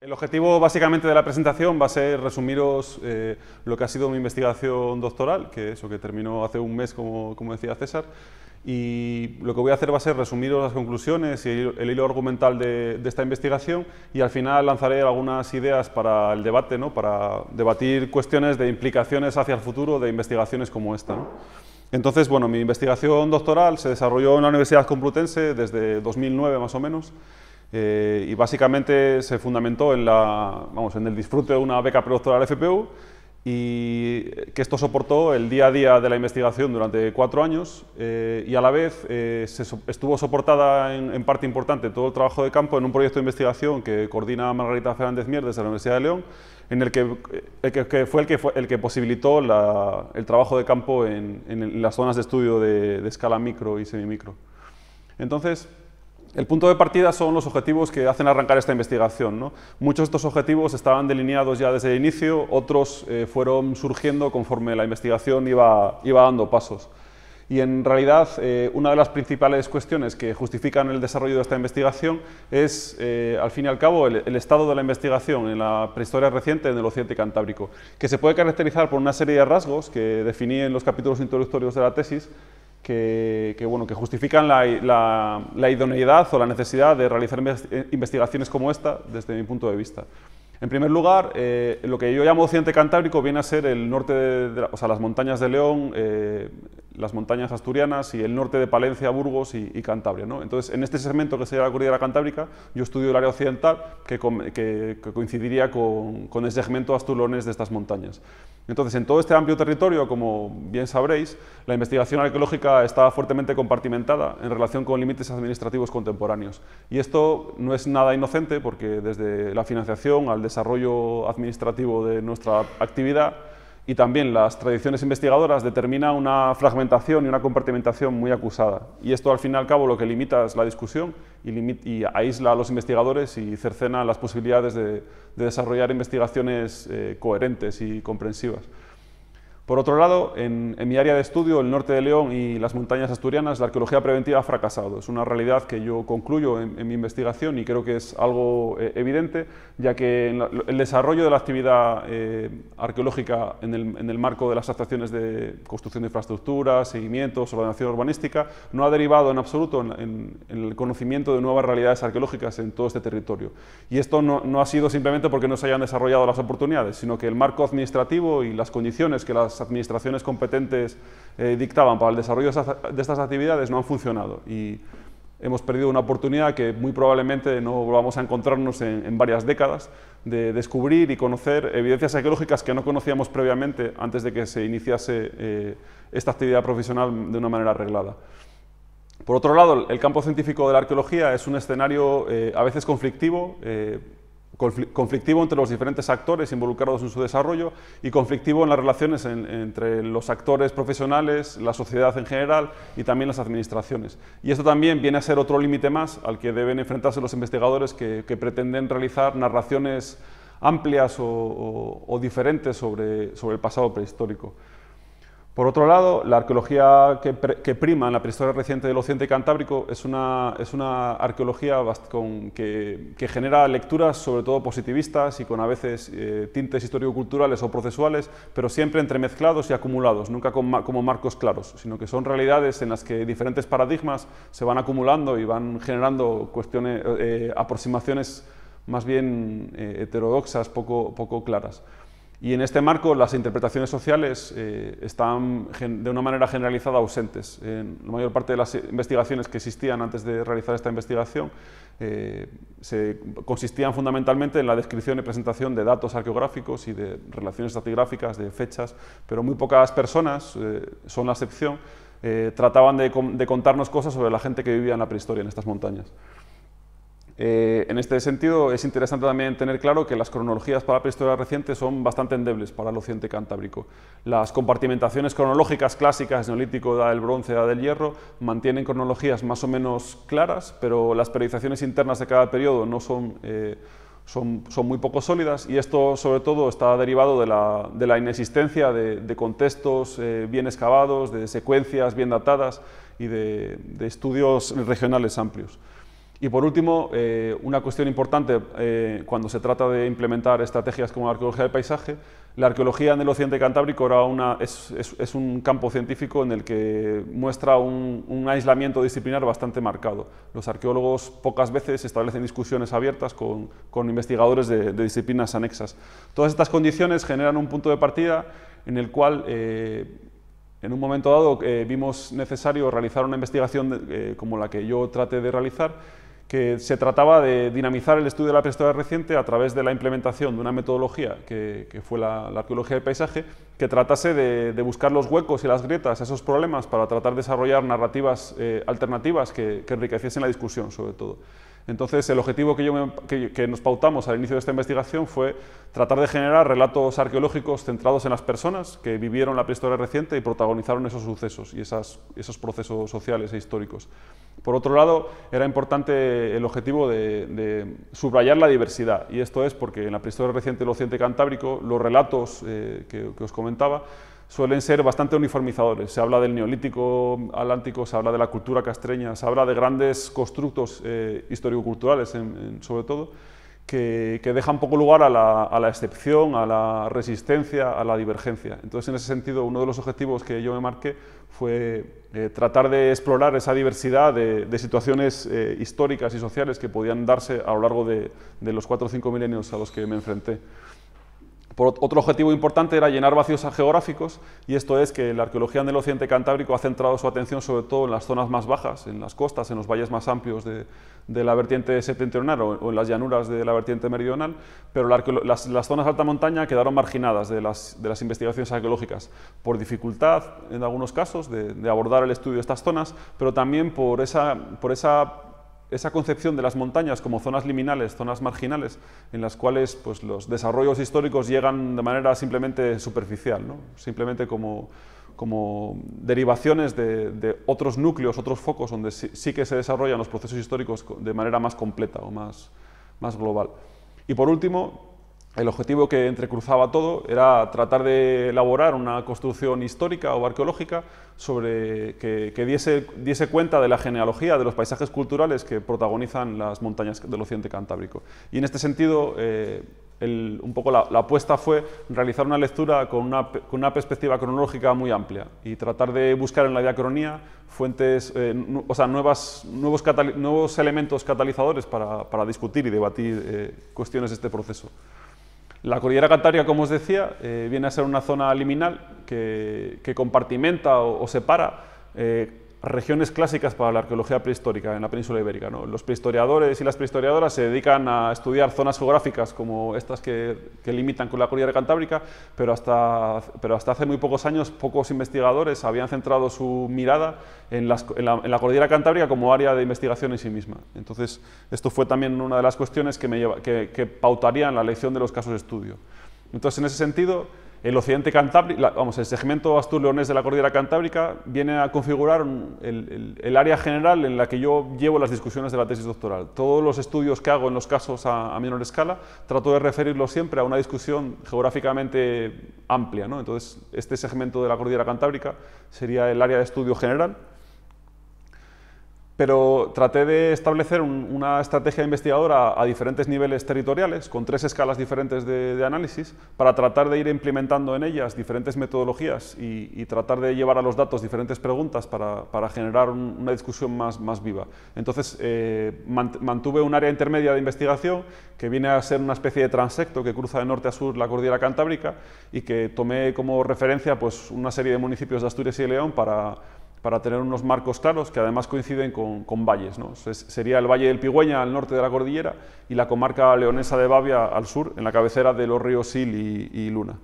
El objetivo básicamente de la presentación va a ser resumiros eh, lo que ha sido mi investigación doctoral, que eso que terminó hace un mes, como, decía César, y lo que voy a hacer va a ser resumiros las conclusiones y el, hilo argumental de, esta investigación y al final lanzaré algunas ideas para el debate, ¿no? para debatir cuestiones de implicaciones hacia el futuro de investigaciones como esta. Entonces, bueno, mi investigación doctoral se desarrolló en la Universidad Complutense desde 2009 más o menos, eh, y básicamente se fundamentó en, la, vamos, en el disfrute de una beca predoctoral FPU y que esto soportó el día a día de la investigación durante cuatro años eh, y a la vez eh, estuvo soportada en, parte importante todo el trabajo de campo en un proyecto de investigación que coordina Margarita Fernández Mier desde la Universidad de León, en el que, fue, el que fue el que posibilitó el trabajo de campo en, las zonas de estudio de, de escala micro y semimicro. Entonces, el punto de partida son los objetivos que hacen arrancar esta investigación. Muchos de estos objetivos estaban delineados ya desde el inicio, otros eh, fueron surgiendo conforme la investigación iba, dando pasos. Y en realidad, eh, una de las principales cuestiones que justifican el desarrollo de esta investigación es, eh, al fin y al cabo, el, el, estado de la investigación en la prehistoria reciente en el occidente cantábrico, que se puede caracterizar por una serie de rasgos que definí en los capítulos introductorios de la tesis, que, bueno, que justifican la, la, idoneidad o la necesidad de realizar investigaciones como esta desde mi punto de vista. En primer lugar, eh, lo que yo llamo Occidente Cantábrico viene a ser el norte de, o sea, las montañas de León, eh, las montañas asturianas y el norte de Palencia, Burgos y, Cantabria. ¿no? Entonces, en este segmento que sería la cordillera cantábrica, yo estudio el área occidental que, que, coincidiría con, con, el segmento astulones de estas montañas. Entonces, en todo este amplio territorio, como bien sabréis, la investigación arqueológica está fuertemente compartimentada en relación con límites administrativos contemporáneos. Y esto no es nada inocente porque desde la financiación al desarrollo administrativo de nuestra actividad, y también las tradiciones investigadoras determina una fragmentación y una compartimentación muy acusada. Y esto al fin y al cabo lo que limita es la discusión y, aísla a los investigadores y cercena las posibilidades de, desarrollar investigaciones eh, coherentes y comprensivas. Por otro lado, en, mi área de estudio, el norte de León y las montañas asturianas, la arqueología preventiva ha fracasado. Es una realidad que yo concluyo en, mi investigación y creo que es algo eh, evidente, ya que el desarrollo de la actividad eh, arqueológica en el, marco de las actuaciones de construcción de infraestructuras, seguimientos, ordenación urbanística, no ha derivado en absoluto en, el conocimiento de nuevas realidades arqueológicas en todo este territorio. Y esto no, no ha sido simplemente porque no se hayan desarrollado las oportunidades, sino que el marco administrativo y las condiciones que las administraciones competentes eh, dictaban para el desarrollo de estas actividades no han funcionado y hemos perdido una oportunidad que muy probablemente no volvamos a encontrarnos en, varias décadas de descubrir y conocer evidencias arqueológicas que no conocíamos previamente antes de que se iniciase eh, esta actividad profesional de una manera arreglada. Por otro lado, el campo científico de la arqueología es un escenario eh, a veces conflictivo, conflictivo entre los diferentes actores involucrados en su desarrollo y conflictivo en las relaciones entre los actores profesionales, la sociedad en general y también las administraciones. Y esto también viene a ser otro límite más al que deben enfrentarse los investigadores que, pretenden realizar narraciones amplias o, diferentes sobre, el pasado prehistórico. Por otro lado, la arqueología que, prima en la prehistoria reciente del occidente cantábrico es una, es una arqueología que, genera lecturas sobre todo positivistas y con a veces eh, tintes histórico-culturales o procesuales, pero siempre entremezclados y acumulados, nunca como marcos claros, sino que son realidades en las que diferentes paradigmas se van acumulando y van generando cuestiones, eh, aproximaciones más bien eh, heterodoxas, poco, poco claras. Y en este marco las interpretaciones sociales eh, están de una manera generalizada ausentes. En la mayor parte de las investigaciones que existían antes de realizar esta investigación eh, se consistían fundamentalmente en la descripción y presentación de datos arqueográficos y de relaciones estratigráficas, de fechas, pero muy pocas personas, eh, son la excepción, trataban de contarnos cosas sobre la gente que vivía en la prehistoria en estas montañas. Eh, en este sentido, es interesante también tener claro que las cronologías para la prehistoria reciente son bastante endebles para el occidente cantábrico. Las compartimentaciones cronológicas clásicas, neolítico, edad del bronce, edad del hierro, mantienen cronologías más o menos claras, pero las periodizaciones internas de cada periodo no son, eh, son, muy poco sólidas y esto sobre todo está derivado de la, inexistencia de, contextos eh, bien excavados, de secuencias bien datadas y de estudios regionales amplios. Y por último, eh, una cuestión importante eh, cuando se trata de implementar estrategias como la arqueología del paisaje, la arqueología en el occidente cantábrico era una, es, es, un campo científico en el que muestra un, un, aislamiento disciplinar bastante marcado. Los arqueólogos pocas veces establecen discusiones abiertas con, con investigadores de, de, disciplinas anexas. Todas estas condiciones generan un punto de partida en el cual eh, en un momento dado vimos necesario realizar una investigación como la que yo traté de realizar que se trataba de dinamizar el estudio de la prehistoria reciente a través de la implementación de una metodología que, fue la, arqueología del paisaje, que tratase de, buscar los huecos y las grietas, esos problemas, para tratar de desarrollar narrativas eh, alternativas que, enriqueciesen la discusión, sobre todo. Entonces, el objetivo que, nos pautamos al inicio de esta investigación fue tratar de generar relatos arqueológicos centrados en las personas que vivieron la prehistoria reciente y protagonizaron esos sucesos y esos procesos sociales e históricos. Por otro lado, era importante el objetivo de, subrayar la diversidad, y esto es porque en la prehistoria reciente del occidente cantábrico los relatos eh, que, os comentaba suelen ser bastante uniformizadores. Se habla del neolítico atlántico, se habla de la cultura castreña, se habla de grandes constructos eh, histórico-culturales sobre todo, que, dejan poco lugar a la, excepción, a la resistencia, a la divergencia. Entonces, en ese sentido, uno de los objetivos que yo me marqué fue eh, tratar de explorar esa diversidad de, situaciones eh, históricas y sociales que podían darse a lo largo de, de los cuatro o cinco milenios a los que me enfrenté otro objetivo importante era llenar vacíos geográficos y esto es que la arqueología en el occidente cantábrico ha centrado su atención sobre todo en las zonas más bajas, en las costas, en los valles más amplios de, la vertiente septentrional o, en las llanuras de la vertiente meridional, pero las, zonas de alta montaña quedaron marginadas de las, investigaciones arqueológicas por dificultad en algunos casos de, abordar el estudio de estas zonas, pero también por esa esa concepción de las montañas como zonas liminales, zonas marginales, en las cuales pues, los desarrollos históricos llegan de manera simplemente superficial, simplemente como, como derivaciones de, otros núcleos, otros focos donde sí, que se desarrollan los procesos históricos de manera más completa o más, más global. Y por último, el objetivo que entrecruzaba todo era tratar de elaborar una construcción histórica o arqueológica sobre que, diese, diese, cuenta de la genealogía de los paisajes culturales que protagonizan las montañas del occidente cantábrico. Y en este sentido, eh, un poco la, apuesta fue realizar una lectura con una, perspectiva cronológica muy amplia y tratar de buscar en la diacronía fuentes, eh, o sea, nuevas, nuevos, nuevos, elementos catalizadores para, discutir y debatir eh, cuestiones de este proceso. La cordillera cantábrica, como os decía, eh, viene a ser una zona liminal que, compartimenta o, separa eh, regiones clásicas para la arqueología prehistórica en la península ibérica. Los prehistoriadores y las prehistoriadoras se dedican a estudiar zonas geográficas como estas que, limitan con la cordillera cantábrica, pero hasta, pero hasta hace muy pocos años pocos investigadores habían centrado su mirada en, la, cordillera cantábrica como área de investigación en sí misma. Entonces, esto fue también una de las cuestiones que, me que pautarían la elección de los casos de estudio. Entonces, en ese sentido, el occidente cantábrico, vamos, el segmento astur-leonés de la cordillera cantábrica viene a configurar el, área general en la que yo llevo las discusiones de la tesis doctoral. Todos los estudios que hago en los casos a, menor escala trato de referirlos siempre a una discusión geográficamente amplia. ¿no? Entonces, este segmento de la cordillera cantábrica sería el área de estudio general pero traté de establecer una estrategia investigadora a, diferentes niveles territoriales, con tres escalas diferentes de, análisis, para tratar de ir implementando en ellas diferentes metodologías y, tratar de llevar a los datos diferentes preguntas para, generar una discusión más, viva. Entonces, eh, mantuve un área intermedia de investigación que viene a ser una especie de transecto que cruza de norte a sur la cordillera cantábrica y que tomé como referencia pues, una serie de municipios de Asturias y León para para tener unos marcos claros que además coinciden con, valles. ¿no? sería el Valle del Pigüeña al norte de la cordillera y la comarca leonesa de Bavia al sur, en la cabecera de los ríos Sil y, Luna.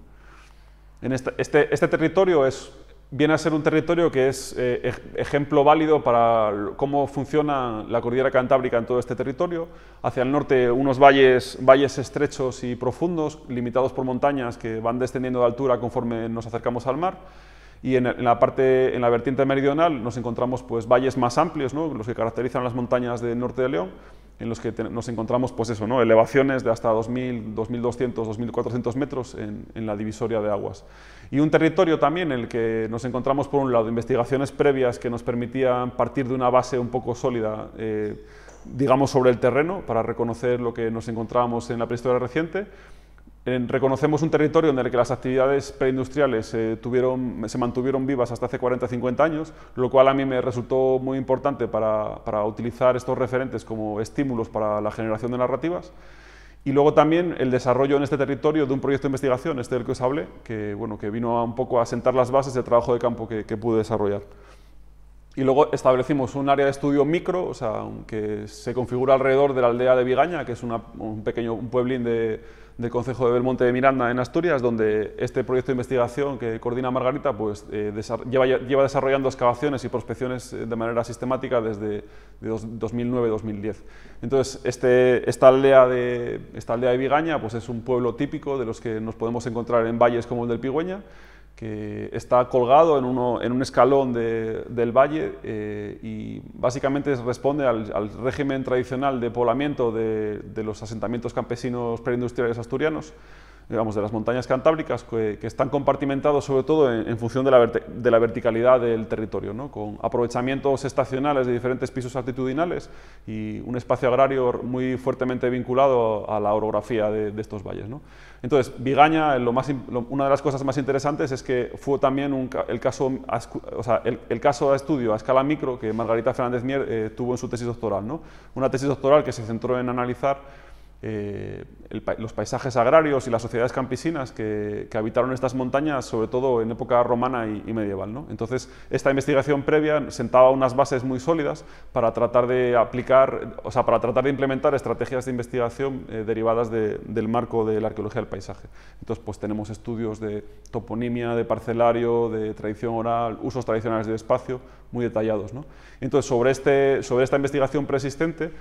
En este, este, este, territorio es, viene a ser un territorio que es eh, ejemplo válido para cómo funciona la cordillera cantábrica en todo este territorio. Hacia el norte unos valles, valles estrechos y profundos, limitados por montañas que van descendiendo de altura conforme nos acercamos al mar y en, la parte, en la vertiente meridional nos encontramos pues, valles más amplios, ¿no? los que caracterizan las montañas del norte de León, en los que nos encontramos pues eso, ¿no? elevaciones de hasta 2.000, 2.200, 2.400 metros en, en, la divisoria de aguas. Y un territorio también en el que nos encontramos, por un lado, investigaciones previas que nos permitían partir de una base un poco sólida, eh, digamos, sobre el terreno para reconocer lo que nos encontrábamos en la prehistoria reciente. Reconocemos un territorio en el que las actividades preindustriales se mantuvieron vivas hasta hace 40-50 años, lo cual a mí me resultó muy importante para, utilizar estos referentes como estímulos para la generación de narrativas. Y luego también el desarrollo en este territorio de un proyecto de investigación, este del que os hablé, que, bueno, que vino a un poco a sentar las bases del trabajo de campo que, que pude desarrollar. Y luego establecimos un área de estudio micro, o sea, que se configura alrededor de la aldea de Vigaña, que es un pequeño un pueblín de, del Concejo de Belmonte de Miranda en Asturias, donde este proyecto de investigación que coordina Margarita pues, eh, lleva, lleva, desarrollando excavaciones y prospecciones eh, de manera sistemática desde 2009-2010. Entonces, este, esta, aldea de, esta aldea de Vigaña pues, es un pueblo típico de los que nos podemos encontrar en valles como el del Pigüeña, que está colgado en, uno, en un escalón del valle eh, y básicamente responde al, régimen tradicional de poblamiento de, de los asentamientos campesinos preindustriales asturianos digamos, de las montañas cantábricas que, están compartimentados sobre todo en, función de la, verticalidad del territorio, ¿no? con aprovechamientos estacionales de diferentes pisos altitudinales y un espacio agrario muy fuertemente vinculado a la orografía de, estos valles. Entonces, Vigaña, lo una de las cosas más interesantes es que fue también el, caso, o sea, el, caso de estudio a escala micro que Margarita Fernández Mier eh, tuvo en su tesis doctoral. Una tesis doctoral que se centró en analizar eh, los paisajes agrarios y las sociedades campesinas que, habitaron estas montañas, sobre todo en época romana y, medieval. ¿no? Entonces, esta investigación previa sentaba unas bases muy sólidas para tratar de aplicar, o sea, para tratar de implementar estrategias de investigación eh, derivadas del marco de la arqueología del paisaje. Entonces, pues tenemos estudios de toponimia, de parcelario, de tradición oral, usos tradicionales del espacio, muy detallados. ¿no? Entonces, sobre, este, sobre esta investigación preexistente,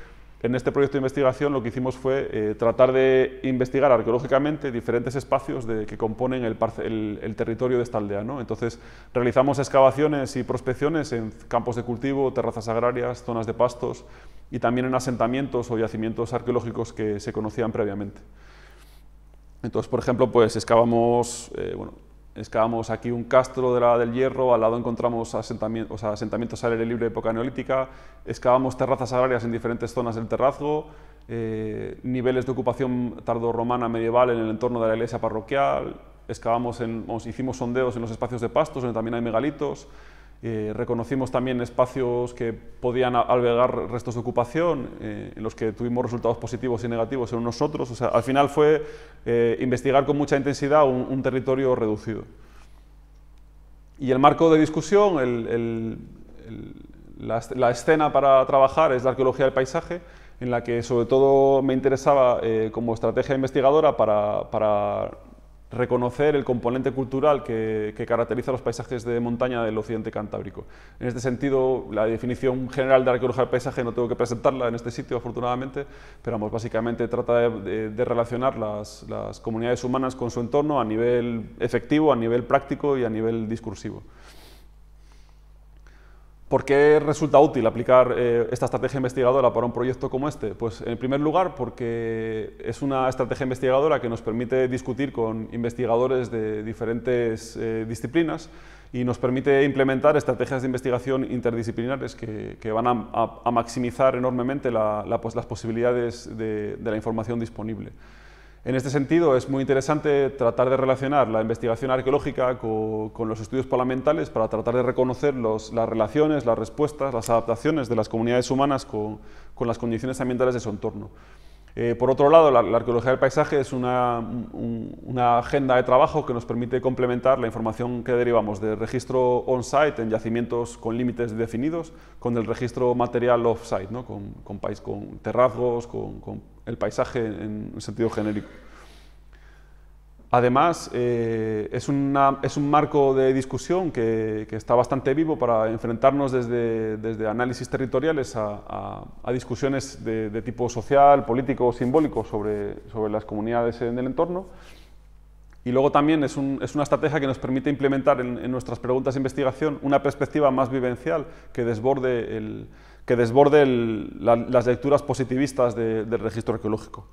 en este proyecto de investigación lo que hicimos fue eh, tratar de investigar arqueológicamente diferentes espacios que componen el, territorio de esta aldea. Entonces realizamos excavaciones y prospecciones en campos de cultivo, terrazas agrarias, zonas de pastos y también en asentamientos o yacimientos arqueológicos que se conocían previamente. Entonces, por ejemplo, pues excavamos, eh, bueno, excavamos aquí un castro de del Hierro, al lado encontramos asentamientos, asentamientos al aire libre de época neolítica, excavamos terrazas agrarias en diferentes zonas del terrazgo, eh, niveles de ocupación tardorromana medieval en el entorno de la iglesia parroquial, excavamos en, hicimos sondeos en los espacios de pastos, donde también hay megalitos, eh, reconocimos también espacios que podían albergar restos de ocupación, eh, en los que tuvimos resultados positivos y negativos en unos otros. O sea, al final fue eh, investigar con mucha intensidad un, territorio reducido. Y el marco de discusión, la, escena para trabajar es la arqueología del paisaje, en la que sobre todo me interesaba como estrategia investigadora para reconocer el componente cultural que, caracteriza los paisajes de montaña del occidente cantábrico. En este sentido, la definición general de arqueología del paisaje no tengo que presentarla en este sitio, afortunadamente, pero básicamente trata de, relacionar las comunidades humanas con su entorno a nivel efectivo, a nivel práctico y a nivel discursivo. ¿Por qué resulta útil aplicar eh, esta estrategia investigadora para un proyecto como este? Pues en primer lugar porque es una estrategia investigadora que nos permite discutir con investigadores de diferentes eh, disciplinas y nos permite implementar estrategias de investigación interdisciplinares que, van a, maximizar enormemente pues, las posibilidades de la información disponible. En este sentido, es muy interesante tratar de relacionar la investigación arqueológica con, los estudios parlamentales para tratar de reconocer las relaciones, las respuestas, las adaptaciones de las comunidades humanas con, las condiciones ambientales de su entorno. Eh, por otro lado, la, arqueología del paisaje es una, agenda de trabajo que nos permite complementar la información que derivamos del registro on-site en yacimientos con límites definidos con el registro material off-site, ¿no? con, con, con terrazgos, con el paisaje en un sentido genérico. Además, eh, es, un marco de discusión que, está bastante vivo para enfrentarnos desde, análisis territoriales a, discusiones de, tipo social, político o simbólico sobre, las comunidades en el entorno. Y luego también es, una estrategia que nos permite implementar en, nuestras preguntas de investigación una perspectiva más vivencial que desborde, las lecturas positivistas del registro arqueológico.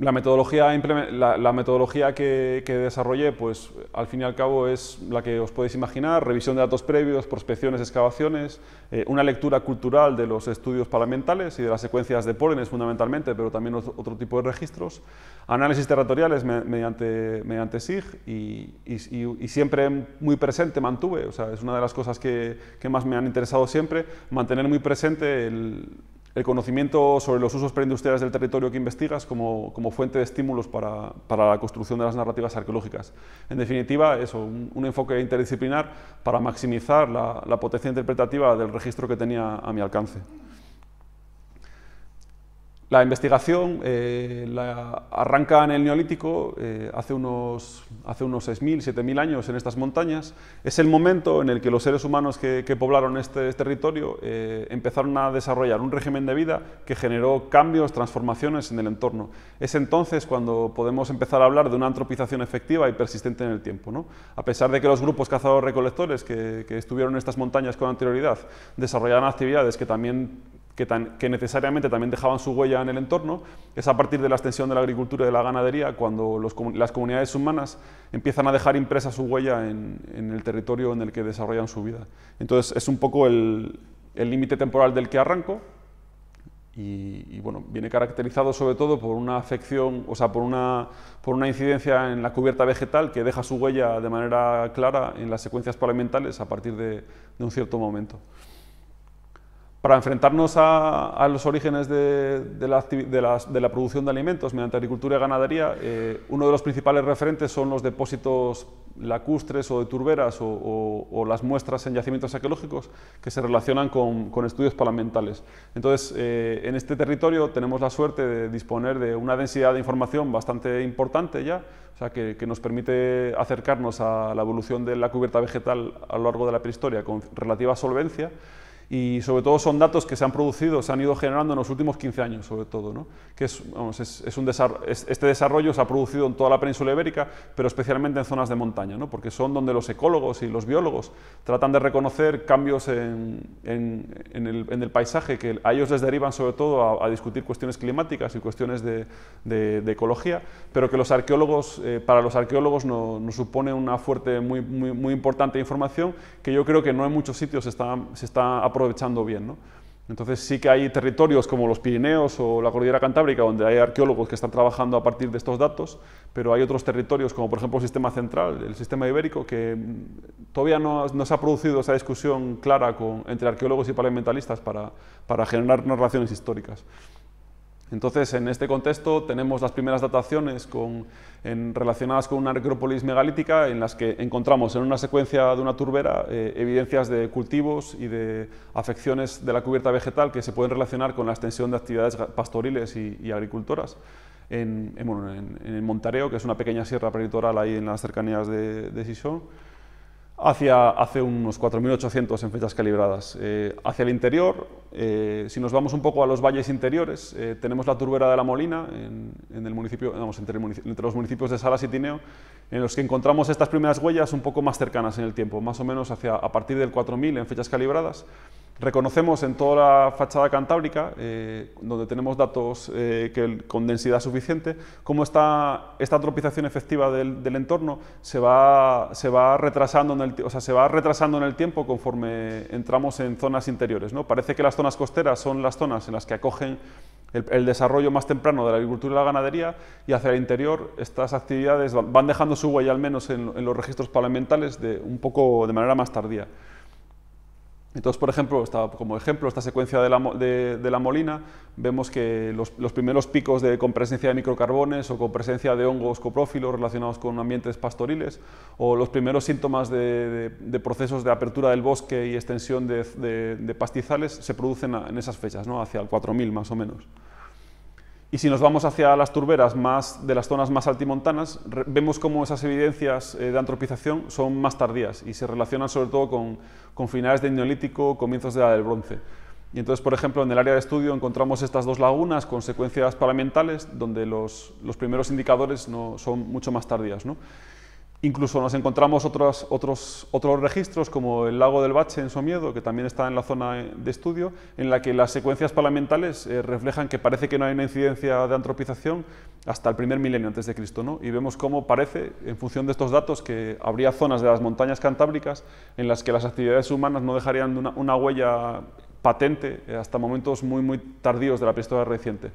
La metodología, la, metodología que, desarrollé, pues al fin y al cabo es la que os podéis imaginar, revisión de datos previos, prospecciones, excavaciones, eh, una lectura cultural de los estudios parlamentales y de las secuencias de pólenes fundamentalmente, pero también otro tipo de registros, análisis territoriales mediante, mediante SIG y, siempre muy presente mantuve, o sea, es una de las cosas que, que más me han interesado siempre, mantener muy presente el, el conocimiento sobre los usos preindustriales del territorio que investigas como, fuente de estímulos para, la construcción de las narrativas arqueológicas. En definitiva, eso, un, enfoque interdisciplinar para maximizar la, potencia interpretativa del registro que tenía a mi alcance. La investigación eh, la arranca en el Neolítico eh, hace unos, hace unos 6.000, 7.000 años en estas montañas. Es el momento en el que los seres humanos que, poblaron este, territorio eh, empezaron a desarrollar un régimen de vida que generó cambios, transformaciones en el entorno. Es entonces cuando podemos empezar a hablar de una antropización efectiva y persistente en el tiempo. ¿no? A pesar de que los grupos cazadores-recolectores que, que estuvieron en estas montañas con anterioridad desarrollaban actividades que también que, necesariamente también dejaban su huella en el entorno, es a partir de la extensión de la agricultura y de la ganadería cuando las comunidades humanas empiezan a dejar impresa su huella en, el territorio en el que desarrollan su vida. Entonces es un poco el límite temporal del que arranco y, bueno, viene caracterizado sobre todo por una afección, o sea, por una, por una incidencia en la cubierta vegetal que deja su huella de manera clara en las secuencias paleomentales a partir de un cierto momento. Para enfrentarnos a, los orígenes de, la, producción de alimentos mediante agricultura y ganadería, eh, uno de los principales referentes son los depósitos lacustres o de turberas o, las muestras en yacimientos arqueológicos que se relacionan con, estudios palamentales. Entonces, eh, en este territorio tenemos la suerte de disponer de una densidad de información bastante importante ya, o sea, que, que nos permite acercarnos a la evolución de la cubierta vegetal a lo largo de la prehistoria con relativa solvencia y sobre todo son datos que se han producido, se han ido generando en los últimos 15 años, sobre todo. ¿no? Que es, vamos, es, un este desarrollo se ha producido en toda la península ibérica, pero especialmente en zonas de montaña, ¿no? porque son donde los ecólogos y los biólogos tratan de reconocer cambios en, en, el, en el, paisaje que a ellos les derivan sobre todo a, discutir cuestiones climáticas y cuestiones de, de, ecología, pero que los arqueólogos, eh, para los arqueólogos nos no supone una fuerte, muy, muy, muy, importante información que yo creo que no en muchos sitios se está, se está aprovechando bien. ¿no? Entonces sí que hay territorios como los Pirineos o la Cordillera Cantábrica donde hay arqueólogos que están trabajando a partir de estos datos, pero hay otros territorios como por ejemplo el sistema central, el sistema ibérico, que mm, todavía no, se ha producido esa discusión clara entre arqueólogos y paleomentalistas para, para generar narraciones históricas. Entonces, en este contexto tenemos las primeras dataciones relacionadas con una necrópolis megalítica en las que encontramos en una secuencia de una turbera eh, evidencias de cultivos y de afecciones de la cubierta vegetal que se pueden relacionar con la extensión de actividades pastoriles y, agricultoras. En, el Montareo, que es una pequeña sierra peritoral ahí en las cercanías de, de hacia, hace unos 4.800 en fechas calibradas. Eh, hacia el interior, eh, si nos vamos un poco a los valles interiores, eh, tenemos la turbera de la Molina, en, el municipio, entre, entre, los municipios de Salas y Tineo, en los que encontramos estas primeras huellas un poco más cercanas en el tiempo, más o menos hacia, a partir del 4.000 en fechas calibradas. Reconocemos en toda la fachada cantábrica, eh, donde tenemos datos eh, que, con densidad suficiente, cómo esta, esta tropización efectiva del, entorno se va, retrasando en el, o sea, se va retrasando en el tiempo conforme entramos en zonas interiores. ¿no? Parece que las zonas costeras son las zonas en las que acogen el, desarrollo más temprano de la agricultura y la ganadería y hacia el interior estas actividades van dejando su huella al menos en, en los registros parlamentales de, un poco de manera más tardía. Entonces, por ejemplo, como ejemplo, esta secuencia de la, molina, vemos que los, primeros picos de, con presencia de microcarbones o con presencia de hongos coprófilos relacionados con ambientes pastoriles, o los primeros síntomas de, procesos de apertura del bosque y extensión de, pastizales se producen en esas fechas, ¿no? hacia el 4000 más o menos. Y si nos vamos hacia las turberas más, de las zonas más altimontanas, vemos cómo esas evidencias eh, de antropización son más tardías y se relacionan sobre todo con, con finales del Neolítico, comienzos de la del Bronce. Y entonces, por ejemplo, en el área de estudio encontramos estas dos lagunas con secuencias paramentales donde los, los primeros indicadores no, son mucho más tardías. ¿no? Incluso nos encontramos otros, otros, otros registros, como el lago del Bache en Somiedo, que también está en la zona de estudio, en la que las secuencias palamentales eh, reflejan que parece que no hay una incidencia de antropización hasta el primer milenio antes de Cristo. ¿no? Y vemos cómo parece, en función de estos datos, que habría zonas de las montañas cantábricas en las que las actividades humanas no dejarían una, una huella patente eh, hasta momentos muy, muy tardíos de la prehistoria reciente.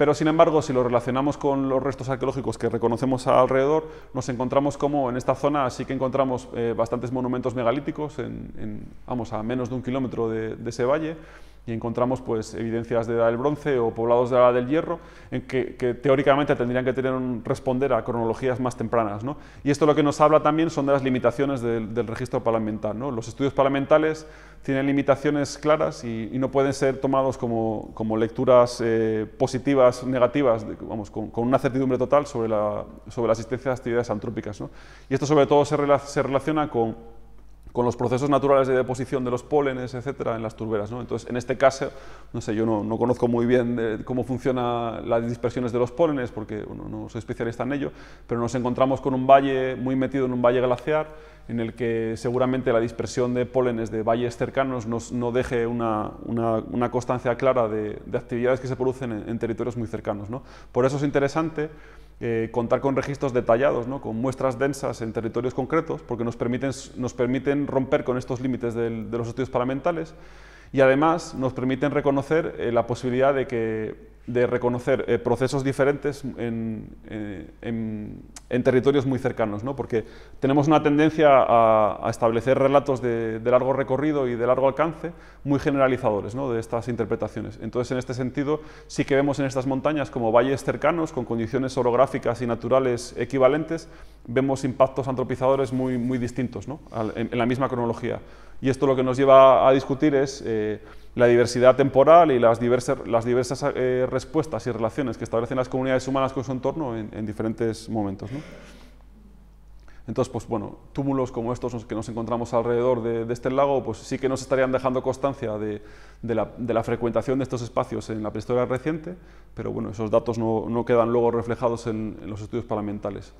Pero, sin embargo, si lo relacionamos con los restos arqueológicos que reconocemos alrededor, nos encontramos como en esta zona sí que encontramos eh, bastantes monumentos megalíticos, en, vamos, a menos de un kilómetro de, de ese valle, y encontramos pues, evidencias de edad del bronce o poblados de edad del hierro, en que, que, teóricamente tendrían que tener un, responder a cronologías más tempranas. ¿no? Y esto lo que nos habla también son de las limitaciones del, del registro parlamental. ¿no? Los estudios parlamentales tienen limitaciones claras y, y no pueden ser tomados como, como lecturas eh, positivas, negativas, de, vamos, con, con, una certidumbre total sobre la, sobre la existencia de actividades antrópicas. ¿no? Y esto sobre todo se, rela se relaciona con con los procesos naturales de deposición de los pólenes, etcétera, en las turberas. Entonces, en este caso, no sé, yo no, no conozco muy bien de cómo funcionan las dispersiones de los pólenes, porque no soy especialista en ello, pero nos encontramos con un valle muy metido en un valle glaciar, en el que seguramente la dispersión de pólenes de valles cercanos nos, no deje una, constancia clara de, de, actividades que se producen en, en territorios muy cercanos. ¿no? Por eso es interesante eh, contar con registros detallados, ¿no? con muestras densas en territorios concretos, porque nos permiten, romper con estos límites de los estudios paramentales y además nos permiten reconocer eh, la posibilidad de que de reconocer eh, procesos diferentes en, eh, en, en, territorios muy cercanos, ¿no? porque tenemos una tendencia a, a establecer relatos de, de, largo recorrido y de largo alcance muy generalizadores ¿no? de estas interpretaciones. Entonces, en este sentido, sí que vemos en estas montañas como valles cercanos, con condiciones orográficas y naturales equivalentes, vemos impactos antropizadores muy, muy distintos ¿no? en, en, la misma cronología. Y esto lo que nos lleva a discutir es eh, la diversidad temporal y las diversas, las diversas eh, respuestas y relaciones que establecen las comunidades humanas con su entorno en, en diferentes momentos. Entonces, pues bueno, túmulos como estos que nos encontramos alrededor de, este lago, pues sí que nos estarían dejando constancia de, la, frecuentación de estos espacios en la prehistoria reciente, pero bueno, esos datos no, no quedan luego reflejados en, en los estudios parlamentales.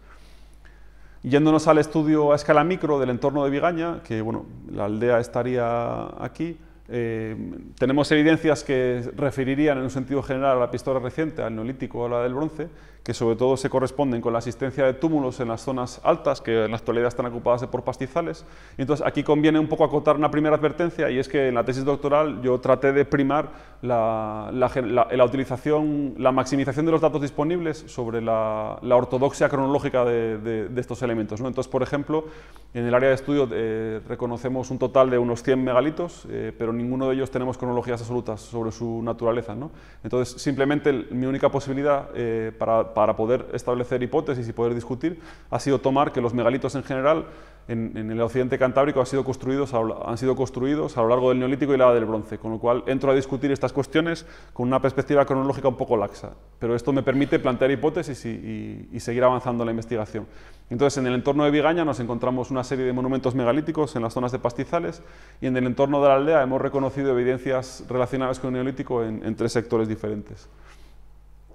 Yéndonos al estudio a escala micro del entorno de Vigaña, que bueno, la aldea estaría aquí, eh, tenemos evidencias que referirían en un sentido general a la pistola reciente, al neolítico o a la del bronce, que sobre todo se corresponden con la existencia de túmulos en las zonas altas, que en la actualidad están ocupadas por pastizales. Y entonces aquí conviene un poco acotar una primera advertencia, y es que en la tesis doctoral yo traté de primar la, la, la, la utilización, la maximización de los datos disponibles sobre la, ortodoxia cronológica de, de, de estos elementos. ¿no? Entonces, por ejemplo, en el área de estudio eh, reconocemos un total de unos 100 megalitos, eh, pero ninguno de ellos tenemos cronologías absolutas sobre su naturaleza. ¿no? Entonces, simplemente el, mi única posibilidad eh, para, para, poder establecer hipótesis y poder discutir ha sido tomar que los megalitos en general en, el occidente cantábrico han sido, construidos, han sido construidos a lo largo del neolítico y la edad del bronce, con lo cual entro a discutir estas cuestiones con una perspectiva cronológica un poco laxa, pero esto me permite plantear hipótesis y, seguir avanzando en la investigación. Entonces, en el entorno de Vigaña nos encontramos una serie de monumentos megalíticos en las zonas de pastizales y en el entorno de la aldea hemos reconocido evidencias relacionadas con el neolítico en tres sectores diferentes.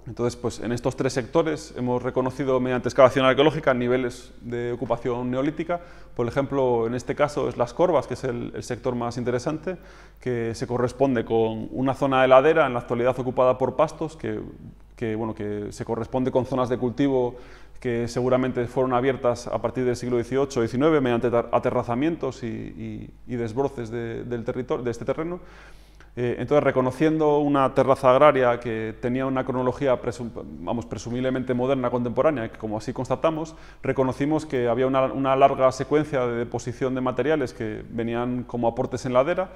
Entonces, pues en estos tres sectores hemos reconocido mediante excavación arqueológica niveles de ocupación neolítica. Por ejemplo, en este caso es las Corvas, que es el, sector más interesante, que se corresponde con una zona de ladera en la actualidad ocupada por pastos, que, bueno, que se corresponde con zonas de cultivo que seguramente fueron abiertas a partir del siglo XVIII o XIX mediante aterrazamientos y, y, y desbroces de, del de este terreno. Eh, entonces, reconociendo una terraza agraria que tenía una cronología vamos, presumiblemente moderna, contemporánea, que como así constatamos, reconocimos que había una, larga secuencia de deposición de materiales que venían como aportes en ladera,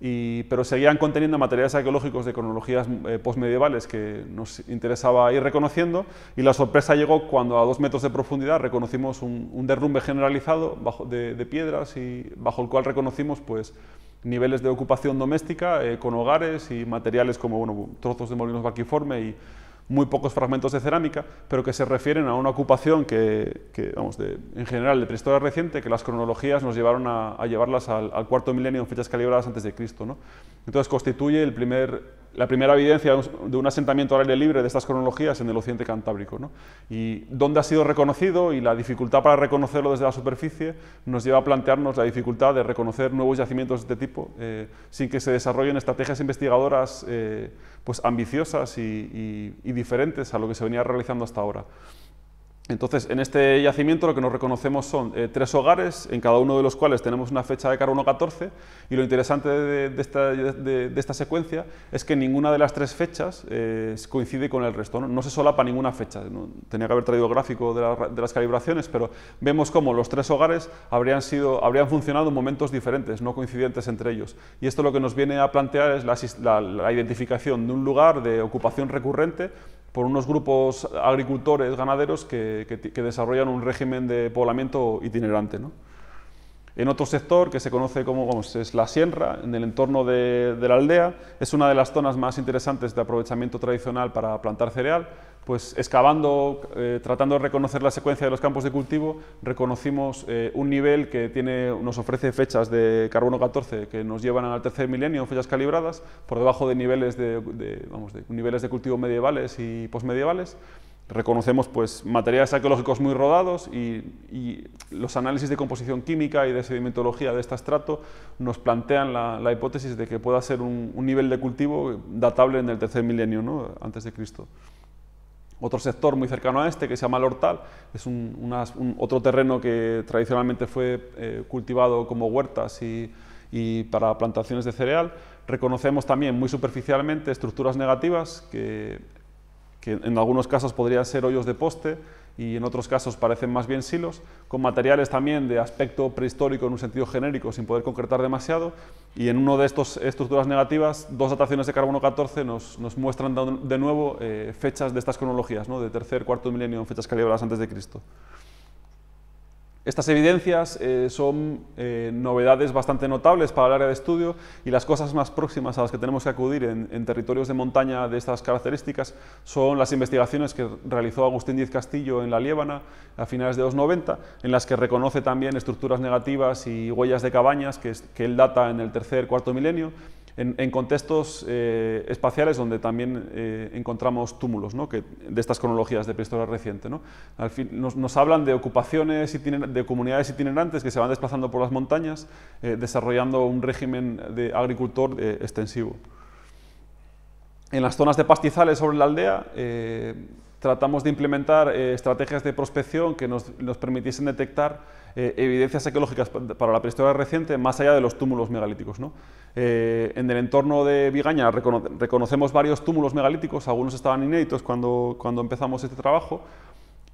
y, pero seguían conteniendo materiales arqueológicos de cronologías eh, postmedievales que nos interesaba ir reconociendo, y la sorpresa llegó cuando a dos metros de profundidad reconocimos un, un derrumbe generalizado bajo, de, de, piedras y bajo el cual reconocimos pues, niveles de ocupación doméstica eh, con hogares y materiales como bueno, trozos de molinos vaquiforme y muy pocos fragmentos de cerámica, pero que se refieren a una ocupación que, vamos, en general de prehistoria reciente, que las cronologías nos llevaron a, llevarlas al, cuarto milenio en fechas calibradas antes de Cristo. ¿no? Entonces constituye el primer, la primera evidencia de un asentamiento al aire libre de estas cronologías en el occidente cantábrico. ¿no? Y dónde ha sido reconocido y la dificultad para reconocerlo desde la superficie nos lleva a plantearnos la dificultad de reconocer nuevos yacimientos de este tipo eh, sin que se desarrollen estrategias investigadoras eh, pues ambiciosas y, diferentes a lo que se venía realizando hasta ahora. Entonces, en este yacimiento lo que nos reconocemos son eh, tres hogares, en cada uno de los cuales tenemos una fecha de carbono 14, y lo interesante de, esta, secuencia es que ninguna de las tres fechas eh, coincide con el resto, no, se solapa ninguna fecha. Tenía que haber traído gráfico de, las calibraciones, pero vemos cómo los tres hogares habrían, sido, habrían funcionado en momentos diferentes, no coincidentes entre ellos. Y esto lo que nos viene a plantear es la identificación de un lugar de ocupación recurrente por unos grupos agricultores, ganaderos, que, desarrollan un régimen de poblamiento itinerante. En otro sector, que se conoce como es la sierra, en el entorno de la aldea, es una de las zonas más interesantes de aprovechamiento tradicional para plantar cereal, pues excavando, eh, tratando de reconocer la secuencia de los campos de cultivo, reconocimos eh, un nivel que nos ofrece fechas de carbono 14 que nos llevan al tercer milenio, fechas calibradas, por debajo de niveles de, niveles de cultivo medievales y posmedievales. Reconocemos pues, materiales arqueológicos muy rodados y, los análisis de composición química y de sedimentología de este estrato nos plantean la, hipótesis de que pueda ser un, nivel de cultivo datable en el tercer milenio ¿no? antes de Cristo. Otro sector muy cercano a este, que se llama el hortal, es un, otro terreno que tradicionalmente fue eh, cultivado como huertas y, para plantaciones de cereal. Reconocemos también muy superficialmente estructuras negativas que en algunos casos podrían ser hoyos de poste y en otros casos parecen más bien silos, con materiales también de aspecto prehistórico en un sentido genérico, sin poder concretar demasiado, y en una de estas estructuras negativas, dos dataciones de carbono 14 nos, nos muestran de nuevo eh, fechas de estas cronologías, ¿no? de tercer, cuarto milenio, fechas calibradas antes de Cristo. Estas evidencias eh, son eh, novedades bastante notables para el área de estudio y las cosas más próximas a las que tenemos que acudir en, territorios de montaña de estas características son las investigaciones que realizó Agustín Díez Castillo en la Liébana a finales de los 90, en las que reconoce también estructuras negativas y huellas de cabañas que, que él data en el tercer, cuarto milenio en, contextos eh, espaciales donde también eh, encontramos túmulos ¿no? de estas cronologías de prehistoria reciente. ¿no? Nos, hablan de ocupaciones, de comunidades itinerantes que se van desplazando por las montañas, eh, desarrollando un régimen de agricultor extensivo. En las zonas de pastizales sobre la aldea, tratamos de implementar estrategias de prospección que nos permitiesen detectar eh, evidencias ecológicas para la prehistoria reciente más allá de los túmulos megalíticos. Eh, en el entorno de Vigaña reconocemos varios túmulos megalíticos, algunos estaban inéditos cuando, cuando empezamos este trabajo,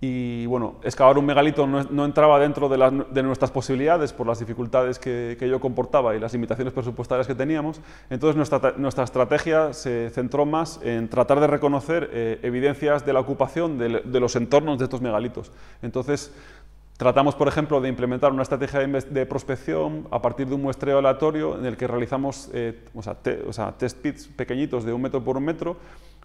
y bueno, excavar un megalito no, entraba dentro de, nuestras posibilidades por las dificultades que, que, ello comportaba y las limitaciones presupuestarias que teníamos. Entonces nuestra, nuestra estrategia se centró más en tratar de reconocer eh, evidencias de la ocupación de, de, los entornos de estos megalitos. Entonces Tratamos, por ejemplo, de implementar una estrategia de, prospección a partir de un muestreo aleatorio en el que realizamos eh, o sea, test pits pequeñitos de un metro por un metro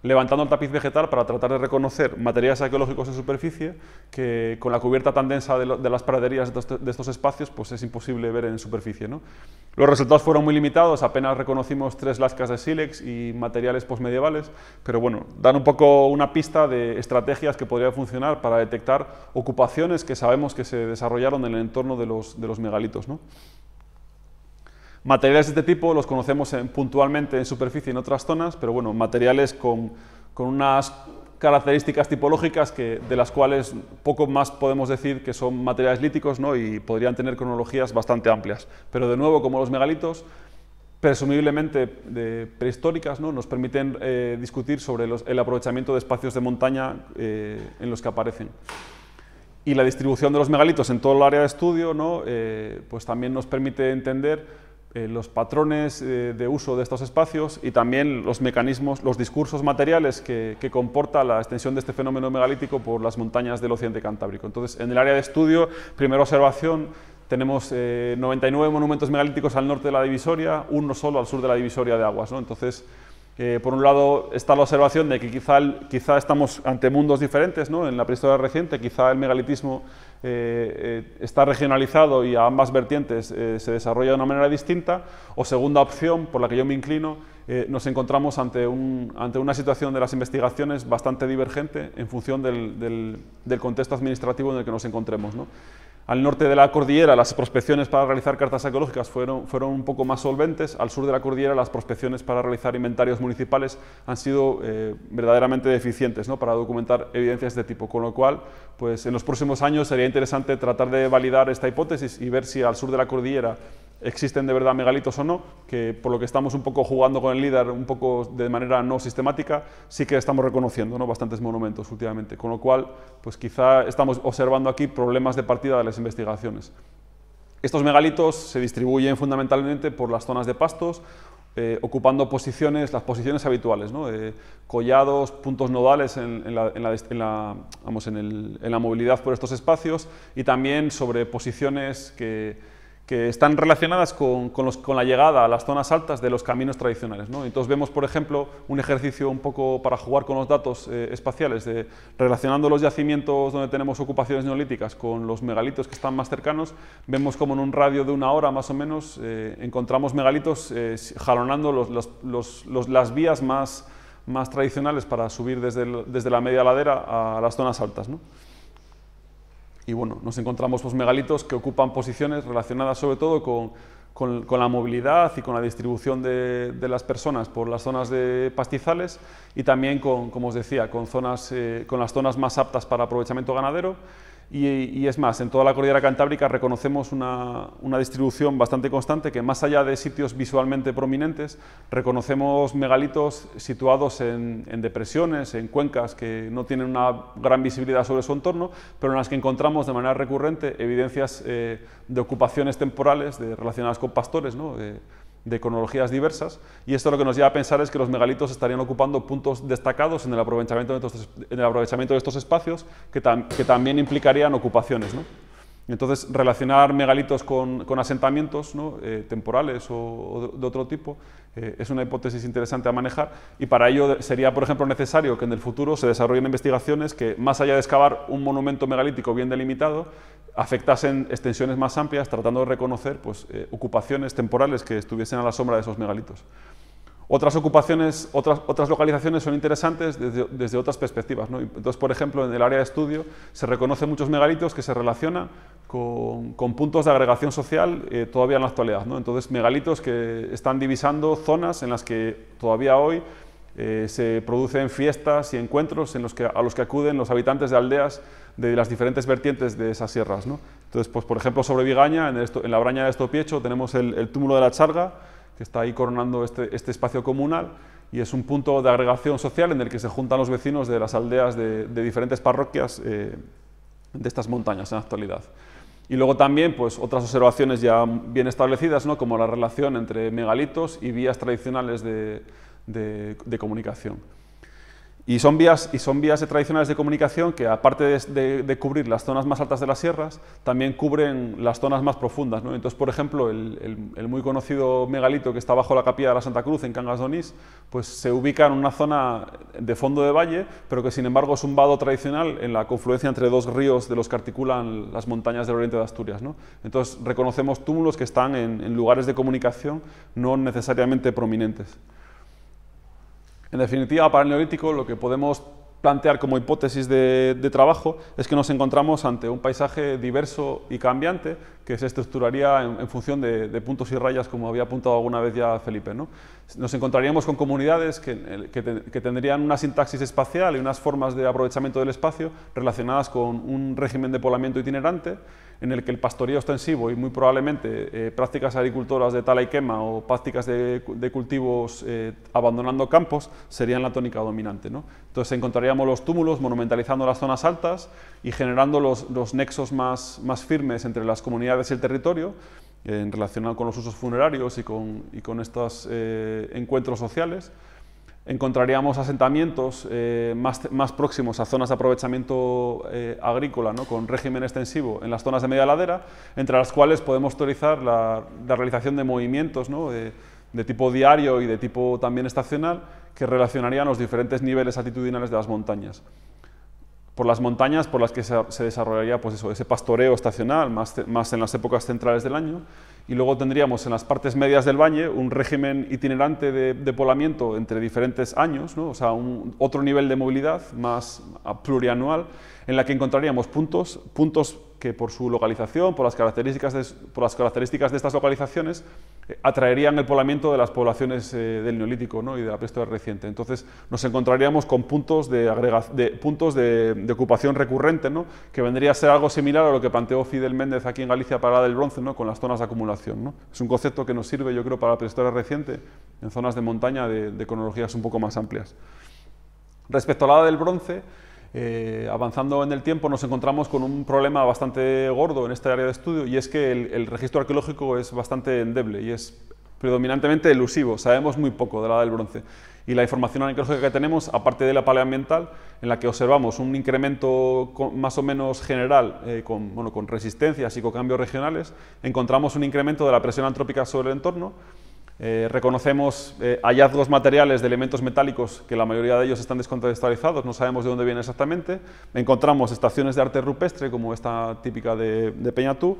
levantando el tapiz vegetal para tratar de reconocer materiales arqueológicos en superficie que con la cubierta tan densa de, las praderías de estos, espacios pues es imposible ver en superficie. ¿no? Los resultados fueron muy limitados, apenas reconocimos tres lascas de sílex y materiales postmedievales, pero bueno, dan un poco una pista de estrategias que podrían funcionar para detectar ocupaciones que sabemos que se desarrollaron en el entorno de los, de los megalitos. ¿no? Materiales de este tipo los conocemos puntualmente en superficie en otras zonas, pero bueno, materiales con, unas características tipológicas que, de las cuales poco más podemos decir que son materiales líticos ¿no? y podrían tener cronologías bastante amplias. Pero de nuevo, como los megalitos, presumiblemente prehistóricas, ¿no? nos permiten eh, discutir sobre el aprovechamiento de espacios de montaña eh, en los que aparecen. Y la distribución de los megalitos en todo el área de estudio ¿no? Eh, pues también nos permite entender eh, los patrones eh, de uso de estos espacios y también los mecanismos, los discursos materiales que, comporta la extensión de este fenómeno megalítico por las montañas del occidente cantábrico. Entonces, en el área de estudio, primera observación, tenemos 99 eh, monumentos megalíticos al norte de la divisoria, uno solo al sur de la divisoria de aguas. Entonces, Eh, por un lado está la observación de que quizá, quizá estamos ante mundos diferentes, ¿no? en la prehistoria reciente quizá el megalitismo eh, eh, está regionalizado y a ambas vertientes se desarrolla de una manera distinta, o segunda opción por la que yo me inclino, nos encontramos ante, un, ante, una situación de las investigaciones bastante divergente en función del, del, del contexto administrativo en el que nos encontremos. ¿no? Al norte de la cordillera las prospecciones para realizar cartas ecológicas fueron, fueron un poco más solventes, al sur de la cordillera las prospecciones para realizar inventarios municipales han sido eh, verdaderamente deficientes ¿no? para documentar evidencias de este tipo, con lo cual pues, en los próximos años sería interesante tratar de validar esta hipótesis y ver si al sur de la cordillera existen de verdad megalitos o no, que por lo que estamos un poco jugando con el líder, un poco de manera no sistemática, sí que estamos reconociendo ¿no? bastantes monumentos últimamente, con lo cual pues quizá estamos observando aquí problemas de partida de las investigaciones. Estos megalitos se distribuyen fundamentalmente por las zonas de pastos, eh, ocupando posiciones, las posiciones habituales, ¿no? Eh, collados, puntos nodales en, la, vamos, en la movilidad por estos espacios y también sobre posiciones que, que están relacionadas con, la llegada a las zonas altas de los caminos tradicionales. Entonces vemos, por ejemplo, un ejercicio un poco para jugar con los datos eh, espaciales, de, relacionando los yacimientos donde tenemos ocupaciones neolíticas con los megalitos que están más cercanos, vemos como en un radio de una hora más o menos eh, encontramos megalitos eh, jalonando las vías más, más tradicionales para subir desde, desde la media ladera a las zonas altas. Y bueno, nos encontramos los megalitos que ocupan posiciones relacionadas sobre todo con, con, la movilidad y con la distribución de, de, las personas por las zonas de pastizales y también con, como os decía, con, zonas, eh, con las zonas más aptas para aprovechamiento ganadero y, es más, en toda la cordillera cantábrica reconocemos una, distribución bastante constante que más allá de sitios visualmente prominentes, reconocemos megalitos situados en, depresiones, en cuencas que no tienen una gran visibilidad sobre su entorno, pero en las que encontramos de manera recurrente evidencias eh, de ocupaciones temporales de, relacionadas con pastores, ¿no? De cronologías diversas, y esto lo que nos lleva a pensar es que los megalitos estarían ocupando puntos destacados en el aprovechamiento de estos, en el aprovechamiento de estos espacios que, que también implicarían ocupaciones. ¿no? Entonces, relacionar megalitos con, asentamientos ¿no? Eh, temporales o, de, otro tipo eh, es una hipótesis interesante a manejar y para ello sería, por ejemplo, necesario que en el futuro se desarrollen investigaciones que, más allá de excavar un monumento megalítico bien delimitado, afectasen extensiones más amplias, tratando de reconocer pues, eh, ocupaciones temporales que estuviesen a la sombra de esos megalitos. Otras ocupaciones, otras, otras localizaciones son interesantes desde, desde otras perspectivas. ¿no? Entonces, por ejemplo, en el área de estudio se reconocen muchos megalitos que se relacionan con, con puntos de agregación social eh, todavía en la actualidad. ¿no? Entonces, megalitos que están divisando zonas en las que todavía hoy eh, se producen fiestas y encuentros en los que, a los que acuden los habitantes de aldeas de las diferentes vertientes de esas sierras. ¿no? Entonces, pues, por ejemplo, sobre Vigaña, en, esto, en la braña de Estopiecho, tenemos el, túmulo de la Charga, que está ahí coronando este, este, espacio comunal, y es un punto de agregación social en el que se juntan los vecinos de las aldeas de, diferentes parroquias eh, de estas montañas en la actualidad. Y luego también pues, otras observaciones ya bien establecidas, ¿no? como la relación entre megalitos y vías tradicionales de, de, comunicación. Y son, vías, y son vías tradicionales de comunicación que, aparte de, cubrir las zonas más altas de las sierras, también cubren las zonas más profundas. ¿no? Entonces, por ejemplo, el, muy conocido megalito que está bajo la capilla de la Santa Cruz, en Cangas de pues se ubica en una zona de fondo de valle, pero que sin embargo es un vado tradicional en la confluencia entre dos ríos de los que articulan las montañas del oriente de Asturias. ¿no? Entonces, reconocemos túmulos que están en lugares de comunicación no necesariamente prominentes. En definitiva, para el neolítico lo que podemos plantear como hipótesis de, trabajo es que nos encontramos ante un paisaje diverso y cambiante que se estructuraría en, función de, puntos y rayas, como había apuntado alguna vez ya Felipe. ¿no? Nos encontraríamos con comunidades que, que, tendrían una sintaxis espacial y unas formas de aprovechamiento del espacio relacionadas con un régimen de poblamiento itinerante, en el que el pastoreo extensivo y muy probablemente eh, prácticas agricultoras de tala y quema o prácticas de, cultivos eh, abandonando campos serían la tónica dominante. ¿no? Entonces encontraríamos los túmulos monumentalizando las zonas altas y generando los, los nexos más, más, firmes entre las comunidades y el territorio, eh, en relación con los usos funerarios y con, y con estos encuentros sociales encontraríamos asentamientos eh, más, más, próximos a zonas de aprovechamiento eh, agrícola ¿no? con régimen extensivo en las zonas de media ladera, entre las cuales podemos autorizar la, realización de movimientos ¿no? de, tipo diario y de tipo también estacional que relacionarían los diferentes niveles altitudinales de las montañas. Por las montañas por las que se, desarrollaría pues ese pastoreo estacional, más, más en las épocas centrales del año, y luego tendríamos en las partes medias del valle un régimen itinerante de, poblamiento entre diferentes años, ¿no? o sea, otro nivel de movilidad más plurianual, en la que encontraríamos puntos, puntos que por su localización, por las características de, de estas localizaciones, eh, atraerían el poblamiento de las poblaciones eh, del Neolítico ¿no? y de la prehistoria reciente. Entonces nos encontraríamos con puntos de, de de, ocupación recurrente, ¿no? que vendría a ser algo similar a lo que planteó Fidel Méndez aquí en Galicia para la del bronce, ¿no? con las zonas de acumulación. Es un concepto que nos sirve, yo creo, para la prehistoria reciente en zonas de montaña de, cronologías un poco más amplias. Respecto a la del bronce, eh, avanzando en el tiempo nos encontramos con un problema bastante gordo en este área de estudio y es que el, registro arqueológico es bastante endeble y es predominantemente elusivo, sabemos muy poco de la edad del bronce. Y la información arqueológica que tenemos, aparte de la paleoambiental, en la que observamos un incremento más o menos general eh, bueno, con resistencias y con cambios regionales, encontramos un incremento de la presión antrópica sobre el entorno eh, reconocemos eh, hallazgos materiales de elementos metálicos que la mayoría de ellos están descontextualizados, no sabemos de dónde vienen exactamente. Encontramos estaciones de arte rupestre, como esta típica de, Peñatú,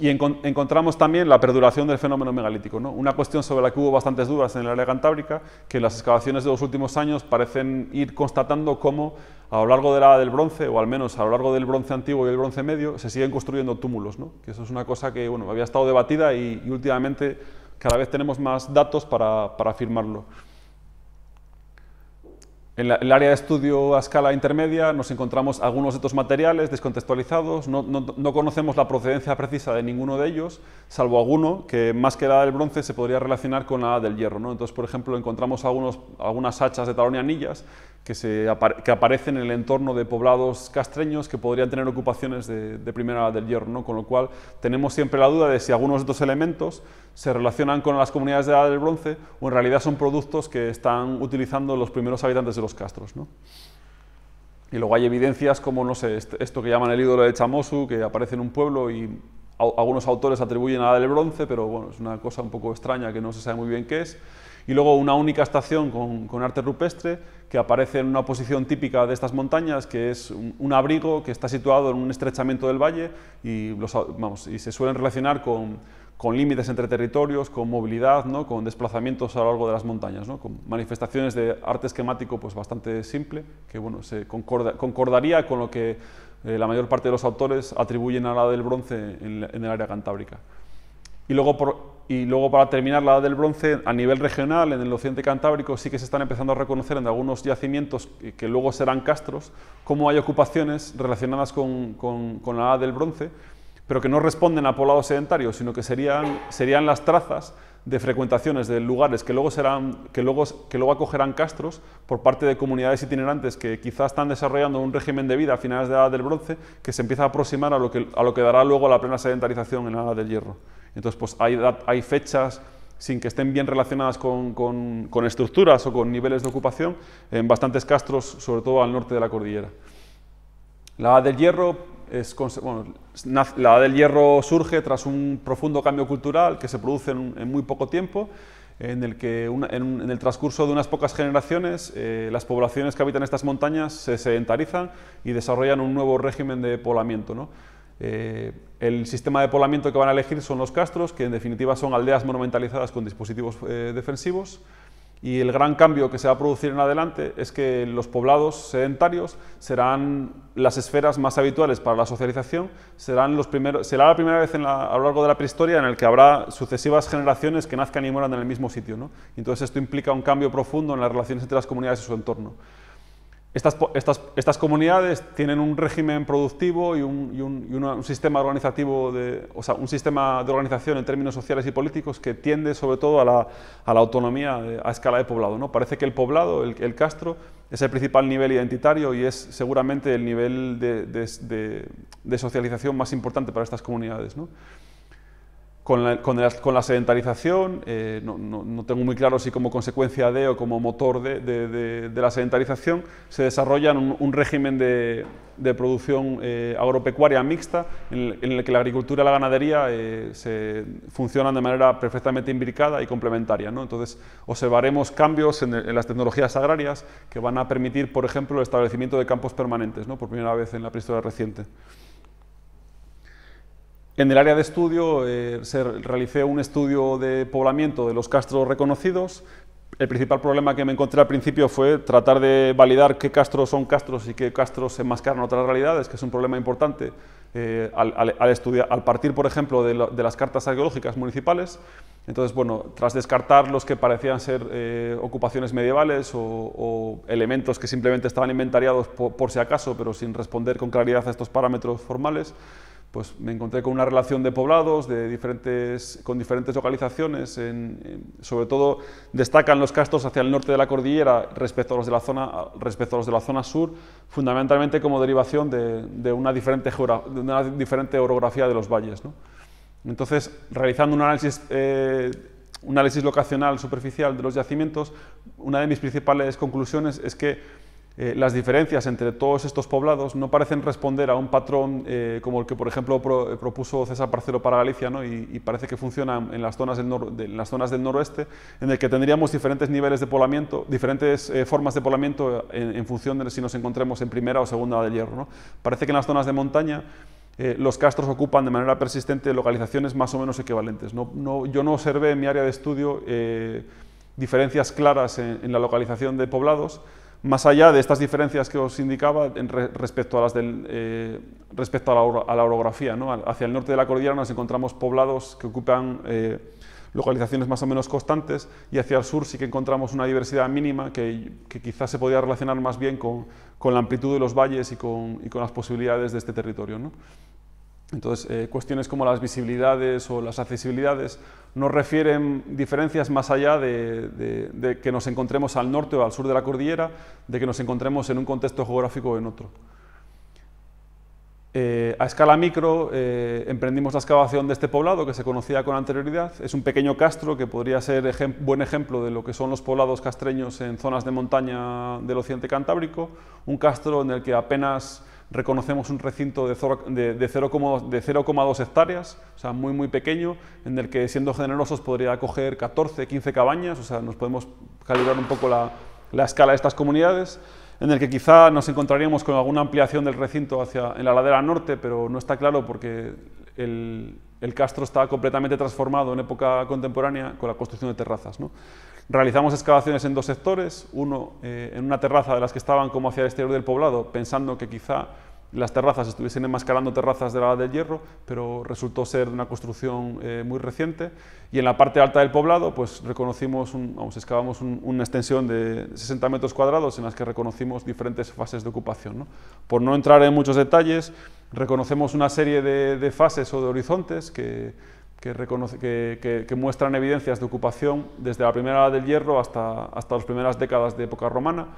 y encontramos también la perduración del fenómeno megalítico. ¿no? Una cuestión sobre la que hubo bastantes dudas en el área cantábrica, que las excavaciones de los últimos años parecen ir constatando cómo a lo largo de la del bronce, o al menos a lo largo del bronce antiguo y el bronce medio, se siguen construyendo túmulos. ¿no? Que eso es una cosa que bueno, había estado debatida y últimamente cada vez tenemos más datos para, para afirmarlo. En el área de estudio a escala intermedia nos encontramos algunos de estos materiales descontextualizados, no, no, conocemos la procedencia precisa de ninguno de ellos, salvo alguno que más que la del bronce se podría relacionar con la del hierro. ¿no? Entonces, por ejemplo, encontramos algunos, algunas hachas de talón y anillas que, se, que aparecen en el entorno de poblados castreños que podrían tener ocupaciones de, primera edad del hierro, ¿no? con lo cual tenemos siempre la duda de si algunos de estos elementos se relacionan con las comunidades de edad del bronce o en realidad son productos que están utilizando los primeros habitantes de los castros. ¿no? Y luego hay evidencias como, no sé, esto que llaman el ídolo de Chamosu, que aparece en un pueblo y algunos autores atribuyen a la del bronce, pero bueno, es una cosa un poco extraña que no se sabe muy bien qué es y luego una única estación con, arte rupestre que aparece en una posición típica de estas montañas, que es un, abrigo que está situado en un estrechamiento del valle y, vamos, y se suelen relacionar con, límites entre territorios, con movilidad, ¿no? con desplazamientos a lo largo de las montañas, ¿no? con manifestaciones de arte esquemático pues, bastante simple, que bueno, se concordaría con lo que eh, la mayor parte de los autores atribuyen a la del bronce en, en el área cantábrica. Y luego, y luego para terminar la edad del bronce, a nivel regional, en el occidente cantábrico, sí que se están empezando a reconocer en algunos yacimientos que luego serán castros, cómo hay ocupaciones relacionadas con, con, con la edad del bronce, pero que no responden a poblados sedentarios, sino que serían, serían las trazas de frecuentaciones de lugares que luego, serán, que, luego, que luego acogerán castros por parte de comunidades itinerantes que quizás están desarrollando un régimen de vida a finales de la edad del bronce que se empieza a aproximar a lo que, a lo que dará luego la plena sedentarización en la edad del hierro. Entonces, pues hay, fechas sin que estén bien relacionadas con, estructuras o con niveles de ocupación en bastantes castros, sobre todo al norte de la cordillera. La edad del hierro, es, bueno, la edad del hierro surge tras un profundo cambio cultural que se produce en, muy poco tiempo, en el que en, el transcurso de unas pocas generaciones eh, las poblaciones que habitan estas montañas se sedentarizan y desarrollan un nuevo régimen de poblamiento. ¿no? Eh, el sistema de poblamiento que van a elegir son los castros, que en definitiva son aldeas monumentalizadas con dispositivos eh, defensivos. Y el gran cambio que se va a producir en adelante es que los poblados sedentarios serán las esferas más habituales para la socialización, serán los primeros, será la primera vez a lo largo de la prehistoria en el que habrá sucesivas generaciones que nazcan y mueran en el mismo sitio. ¿no? Entonces esto implica un cambio profundo en las relaciones entre las comunidades y su entorno. Estas, comunidades tienen un régimen productivo y un, sistema organizativo, de, o sea, un sistema de organización en términos sociales y políticos que tiende sobre todo a la, autonomía a escala de poblado. ¿no? Parece que el poblado, el, castro, es el principal nivel identitario y es seguramente el nivel de, socialización más importante para estas comunidades. Con la, sedentarización, eh, no, tengo muy claro si como consecuencia de o como motor de, la sedentarización, se desarrolla un, régimen de, producción eh, agropecuaria mixta en el, que la agricultura y la ganadería eh, se funcionan de manera perfectamente imbricada y complementaria. Entonces, observaremos cambios en, las tecnologías agrarias que van a permitir, por ejemplo, el establecimiento de campos permanentes, por primera vez en la prehistoria reciente. En el área de estudio eh, se realicé un estudio de poblamiento de los castros reconocidos. El principal problema que me encontré al principio fue tratar de validar qué castros son castros y qué castros se enmascaran otras realidades, que es un problema importante eh, al, estudiar, al partir, por ejemplo, de, las cartas arqueológicas municipales. Entonces, bueno, tras descartar los que parecían ser eh, ocupaciones medievales o, elementos que simplemente estaban inventariados por si acaso, pero sin responder con claridad a estos parámetros formales, pues me encontré con una relación de poblados de diferentes, con diferentes localizaciones, sobre todo destacan los castros hacia el norte de la cordillera respecto a los de la zona, respecto a los de la zona sur, fundamentalmente como derivación de, una, diferente de una diferente orografía de los valles. Entonces, realizando un análisis, eh, un análisis locacional superficial de los yacimientos, una de mis principales conclusiones es que eh, las diferencias entre todos estos poblados no parecen responder a un patrón eh, como el que, por ejemplo, eh, propuso César Parcero para Galicia, ¿no? y, parece que funciona en las, zonas del las zonas del noroeste, en el que tendríamos diferentes niveles de poblamiento, diferentes formas de poblamiento en, función de si nos encontremos en primera o segunda del hierro. ¿no? Parece que en las zonas de montaña los castros ocupan de manera persistente localizaciones más o menos equivalentes. No, yo no observé en mi área de estudio diferencias claras en la localización de poblados, más allá de estas diferencias que os indicaba respecto a, las del, eh, respecto a la, orografía, hacia el norte de la cordillera nos encontramos poblados que ocupan eh, localizaciones más o menos constantes y hacia el sur sí que encontramos una diversidad mínima que, quizás se podría relacionar más bien con, la amplitud de los valles y con, y con las posibilidades de este territorio. Entonces, eh, cuestiones como las visibilidades o las accesibilidades no refieren diferencias más allá de, que nos encontremos al norte o al sur de la cordillera, de que nos encontremos en un contexto geográfico o en otro. Eh, a escala micro eh, emprendimos la excavación de este poblado que se conocía con anterioridad. Es un pequeño castro que podría ser buen ejemplo de lo que son los poblados castreños en zonas de montaña del occidente cantábrico. Un castro en el que apenas reconocemos un recinto de 0,2 hectáreas, o sea, muy, muy pequeño, en el que siendo generosos podría acoger 14, 15 cabañas, o sea, nos podemos calibrar un poco la, escala de estas comunidades, en el que quizá nos encontraríamos con alguna ampliación del recinto hacia, en la ladera norte, pero no está claro porque el, castro está completamente transformado en época contemporánea con la construcción de terrazas. Realizamos excavaciones en dos sectores, uno eh, en una terraza de las que estaban como hacia el exterior del poblado, pensando que quizá las terrazas estuviesen enmascarando terrazas de la edad del hierro, pero resultó ser una construcción eh, muy reciente. Y en la parte alta del poblado, pues reconocimos, vamos, excavamos una extensión de 60 metros cuadrados en las que reconocimos diferentes fases de ocupación. Por no entrar en muchos detalles, reconocemos una serie de fases o de horizontes que que, muestran evidencias de ocupación desde la primera edad del hierro hasta, hasta las primeras décadas de época romana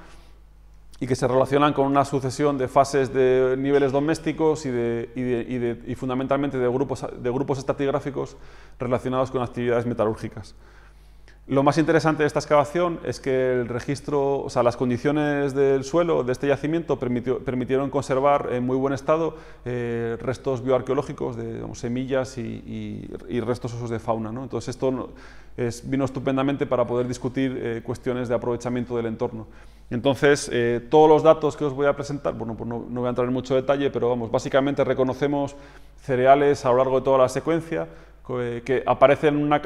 y que se relacionan con una sucesión de fases de niveles domésticos y, de, y fundamentalmente de grupos, de grupos estratigráficos relacionados con actividades metalúrgicas. Lo más interesante de esta excavación es que el registro, o sea, las condiciones del suelo de este yacimiento permitieron conservar en muy buen estado eh, restos bioarqueológicos de semillas y, restos osos de fauna. Entonces esto vino estupendamente para poder discutir eh, cuestiones de aprovechamiento del entorno. Entonces, eh, todos los datos que os voy a presentar, bueno, pues no, no voy a entrar en mucho detalle, pero vamos, básicamente reconocemos cereales a lo largo de toda la secuencia, que aparecen en una,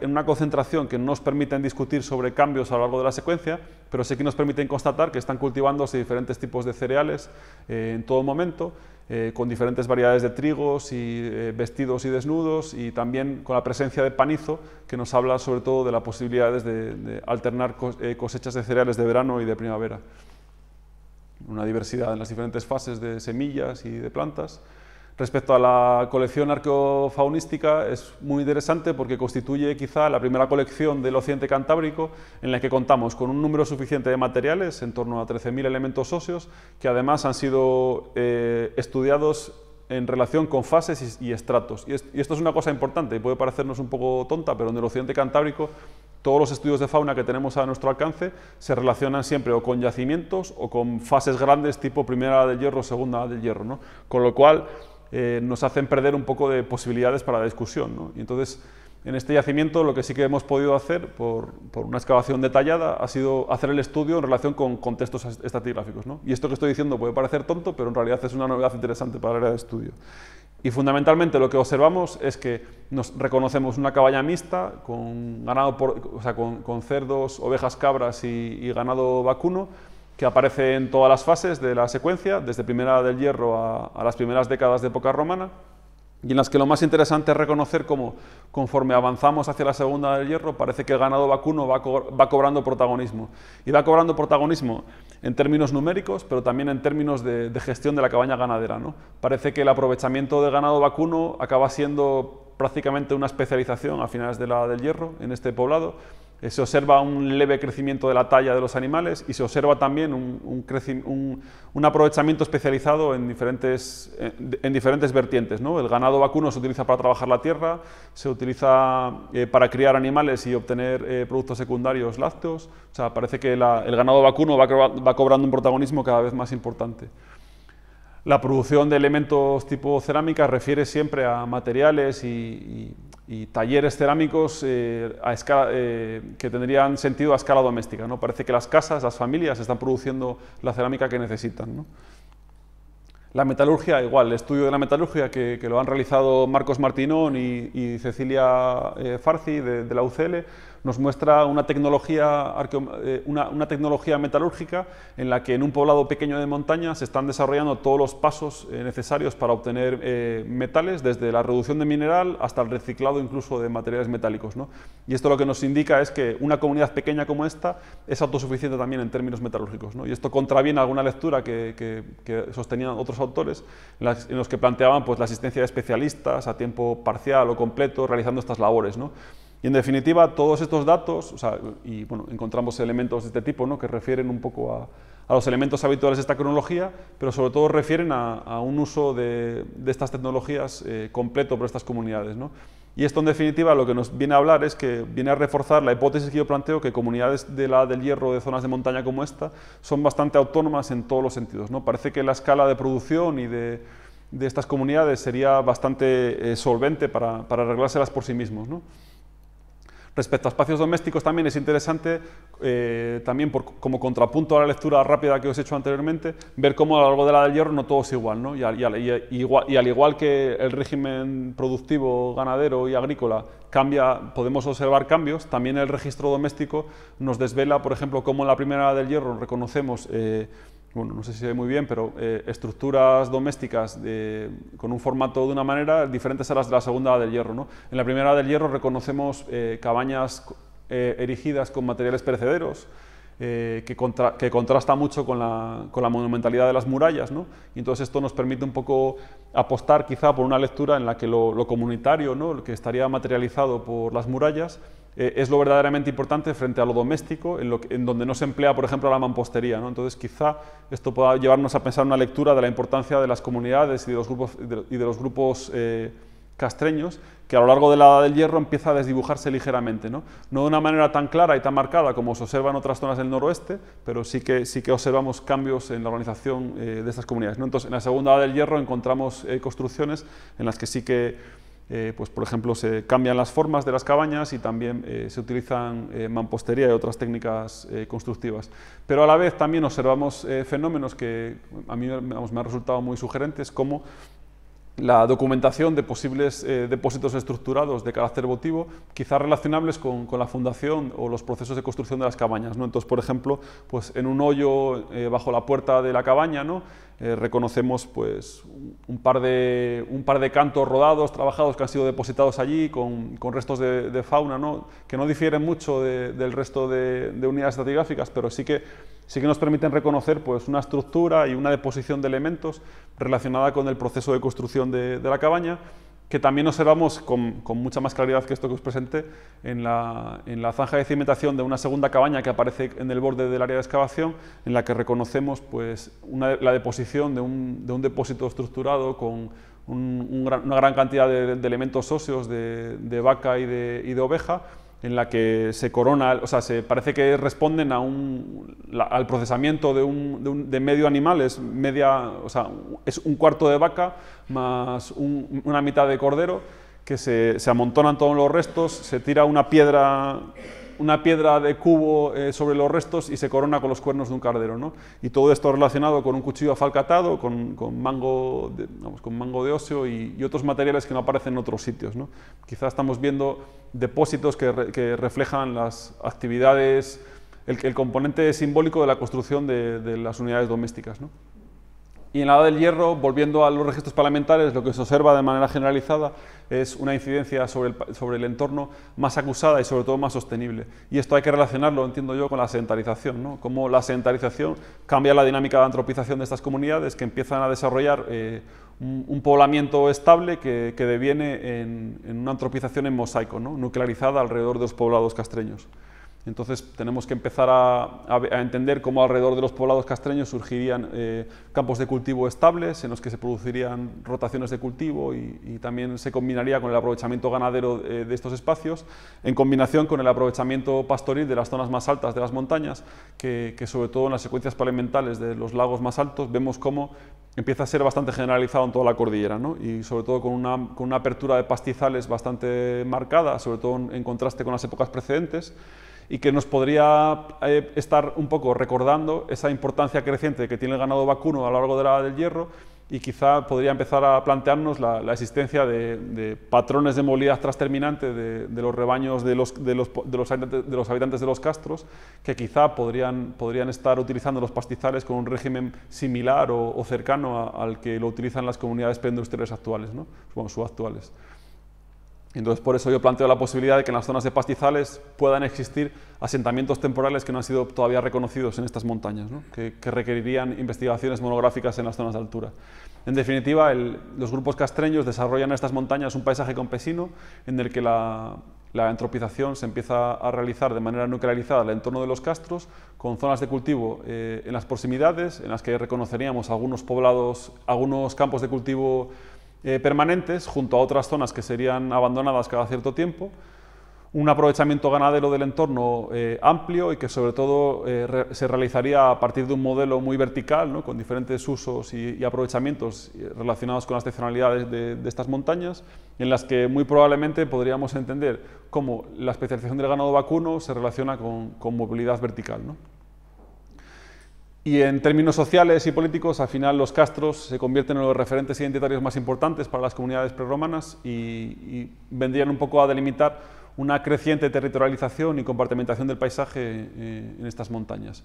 en, una, concentración que no nos permiten discutir sobre cambios a lo largo de la secuencia, pero sí que nos permiten constatar que están cultivándose diferentes tipos de cereales eh, en todo momento, eh, con diferentes variedades de trigos y vestidos y desnudos, y también con la presencia de panizo, que nos habla sobre todo de las posibilidades de, de alternar cosechas de cereales de verano y de primavera. Una diversidad en las diferentes fases de semillas y de plantas. Respecto a la colección arqueofaunística, es muy interesante porque constituye quizá la primera colección del occidente cantábrico en la que contamos con un número suficiente de materiales, en torno a 13.000 elementos óseos, que además han sido eh, estudiados en relación con fases y, estratos. Y, esto es una cosa importante, puede parecernos un poco tonta, pero en el occidente cantábrico todos los estudios de fauna que tenemos a nuestro alcance se relacionan siempre o con yacimientos o con fases grandes tipo primera del hierro, segunda del hierro, ¿no? con lo cual eh, nos hacen perder un poco de posibilidades para la discusión. ¿no? Y entonces, en este yacimiento lo que sí que hemos podido hacer por, una excavación detallada ha sido hacer el estudio en relación con contextos estratigráficos. ¿no? Y esto que estoy diciendo puede parecer tonto, pero en realidad es una novedad interesante para el área de estudio. Y fundamentalmente lo que observamos es que nos reconocemos una cabaña mixta con, ganado o sea, con, cerdos, ovejas, cabras y, ganado vacuno, que aparece en todas las fases de la secuencia, desde primera del hierro a las primeras décadas de época romana y en las que lo más interesante es reconocer cómo conforme avanzamos hacia la segunda del hierro parece que el ganado vacuno va, cobrando protagonismo. Y va cobrando protagonismo en términos numéricos, pero también en términos de, gestión de la cabaña ganadera. ¿no? Parece que el aprovechamiento del ganado vacuno acaba siendo prácticamente una especialización a finales de la del hierro en este poblado se observa un leve crecimiento de la talla de los animales y se observa también un, aprovechamiento especializado en diferentes, en diferentes vertientes. ¿no? El ganado vacuno se utiliza para trabajar la tierra, se utiliza eh, para criar animales y obtener eh, productos secundarios lácteos. O sea, parece que el ganado vacuno va, va cobrando un protagonismo cada vez más importante. La producción de elementos tipo cerámica refiere siempre a materiales y, talleres cerámicos eh, eh, que tendrían sentido a escala doméstica. ¿no? Parece que las casas, las familias están produciendo la cerámica que necesitan. La metalurgia, igual, el estudio de la metalurgia que, lo han realizado Marcos Martinón y, Cecilia eh, Farci de, la UCL, nos muestra una tecnología, eh, una, tecnología metalúrgica en la que en un poblado pequeño de montaña se están desarrollando todos los pasos eh, necesarios para obtener eh, metales, desde la reducción de mineral hasta el reciclado incluso de materiales metálicos. Y esto lo que nos indica es que una comunidad pequeña como esta es autosuficiente también en términos metalúrgicos. Y esto contraviene alguna lectura que, sostenían otros autores, en, los que planteaban pues, la asistencia de especialistas a tiempo parcial o completo realizando estas labores. ¿no? Y en definitiva, todos estos datos, y bueno, encontramos elementos de este tipo ¿no? que refieren un poco a, los elementos habituales de esta cronología, pero sobre todo refieren a, un uso de, estas tecnologías eh, completo por estas comunidades. ¿no? Y esto en definitiva lo que nos viene a hablar es que viene a reforzar la hipótesis que yo planteo que comunidades de la del hierro de zonas de montaña como esta son bastante autónomas en todos los sentidos. ¿no? Parece que la escala de producción y de, estas comunidades sería bastante eh, solvente para, para arreglárselas por sí mismos. ¿no? Respecto a espacios domésticos también es interesante, eh, también como contrapunto a la lectura rápida que os he hecho anteriormente, ver cómo a lo largo de la del hierro no todo es igual, ¿no? y, al, igual, que el régimen productivo, ganadero y agrícola cambia, podemos observar cambios, también el registro doméstico nos desvela, por ejemplo, cómo en la primera del hierro reconocemos eh, bueno, no sé si se ve muy bien, pero eh, estructuras domésticas con un formato de una manera diferentes a las de la segunda del hierro. ¿no? En la primera del hierro reconocemos eh, cabañas eh, erigidas con materiales perecederos, que, que, contrasta mucho con la, con la, monumentalidad de las murallas. ¿no? Y entonces esto nos permite un poco apostar quizá por una lectura en la que lo, lo comunitario, ¿no? lo que estaría materializado por las murallas, eh, es lo verdaderamente importante frente a lo doméstico, en, donde no se emplea, por ejemplo, la mampostería. Entonces, quizá esto pueda llevarnos a pensar una lectura de la importancia de las comunidades y de los grupos, y de los grupos eh, castreños, que a lo largo de la Edad del Hierro empieza a desdibujarse ligeramente. ¿no? no de una manera tan clara y tan marcada como se observa en otras zonas del noroeste, pero sí que, sí que observamos cambios en la organización eh, de estas comunidades. Entonces, en la segunda Edad del Hierro encontramos construcciones en las que sí que eh, pues por ejemplo se cambian las formas de las cabañas y también eh, se utilizan eh, mampostería y otras técnicas constructivas. Pero a la vez también observamos fenómenos que a mí me han resultado muy sugerentes como la documentación de posibles depósitos estructurados de carácter votivo, quizás relacionables con, con, la fundación o los procesos de construcción de las cabañas. ¿no? Entonces, por ejemplo, pues en un hoyo bajo la puerta de la cabaña, ¿no? Eh, reconocemos pues, un, par de, un par de cantos rodados, trabajados, que han sido depositados allí con, con restos de, fauna, ¿no? que no difieren mucho del resto de, unidades estratigráficas, pero sí que, sí que nos permiten reconocer pues, una estructura y una deposición de elementos relacionada con el proceso de construcción de la cabaña que también observamos con, con, mucha más claridad que esto que os presenté en la, zanja de cimentación de una segunda cabaña que aparece en el borde del área de excavación, en la que reconocemos pues, la deposición de un, de un, depósito estructurado con una gran cantidad de, elementos óseos de, vaca y de, oveja, en la que se corona, o sea, se, parece que responden a un, al procesamiento de, un, de, medio animal, es, media, o sea, es un cuarto de vaca más una mitad de cordero, que se, se, amontonan todos los restos, se tira una piedra una piedra de cubo eh, sobre los restos y se corona con los cuernos de un cardero. ¿no? Y todo esto relacionado con un cuchillo afalcatado, con, con mango, de, con mango de óseo y, otros materiales que no aparecen en otros sitios. ¿no? Quizás estamos viendo depósitos que, reflejan las actividades, el, el, componente simbólico de la construcción de, de las unidades domésticas. ¿no? Y en la edad del hierro, volviendo a los registros parlamentarios, lo que se observa de manera generalizada es una incidencia sobre el, sobre el, entorno más acusada y sobre todo más sostenible. Y esto hay que relacionarlo, entiendo yo, con la sedentarización, ¿no? cómo la sedentarización cambia la dinámica de antropización de estas comunidades que empiezan a desarrollar eh, un, poblamiento estable que, que deviene en, una antropización en mosaico, nuclearizada alrededor de los poblados castreños. Entonces tenemos que empezar a, entender cómo alrededor de los poblados castreños surgirían eh, campos de cultivo estables en los que se producirían rotaciones de cultivo y, también se combinaría con el aprovechamiento ganadero eh, de estos espacios en combinación con el aprovechamiento pastoril de las zonas más altas de las montañas que, sobre todo en las secuencias palementales de los lagos más altos vemos cómo empieza a ser bastante generalizado en toda la cordillera ¿no? y sobre todo con una, con una apertura de pastizales bastante marcada, sobre todo en contraste con las épocas precedentes y que nos podría eh, estar un poco recordando esa importancia creciente que tiene el ganado vacuno a lo largo de la del hierro y quizá podría empezar a plantearnos la, existencia de, patrones de movilidad transterminante de, de los rebaños de los, los, los habitantes, de los habitantes de los castros que quizá podrían, podrían estar utilizando los pastizales con un régimen similar o, cercano al que lo utilizan las comunidades preindustriales actuales, ¿no? bueno, subactuales. Entonces, por eso yo planteo la posibilidad de que en las zonas de pastizales puedan existir asentamientos temporales que no han sido todavía reconocidos en estas montañas, que, requerirían investigaciones monográficas en las zonas de altura. En definitiva, los grupos castreños desarrollan en estas montañas un paisaje campesino en el que la, entropización se empieza a realizar de manera nuclearizada en el entorno de los castros, con zonas de cultivo eh, en las proximidades, en las que reconoceríamos algunos poblados, algunos campos de cultivo eh, permanentes junto a otras zonas que serían abandonadas cada cierto tiempo, un aprovechamiento ganadero del entorno eh, amplio y que sobre todo eh, se realizaría a partir de un modelo muy vertical, con diferentes usos y, aprovechamientos relacionados con las excepcionalidades de, estas montañas, en las que muy probablemente podríamos entender cómo la especialización del ganado vacuno se relaciona con, con movilidad vertical. ¿no? Y en términos sociales y políticos, al final los castros se convierten en los referentes identitarios más importantes para las comunidades prerromanas y, y vendrían un poco a delimitar una creciente territorialización y compartimentación del paisaje eh, en estas montañas.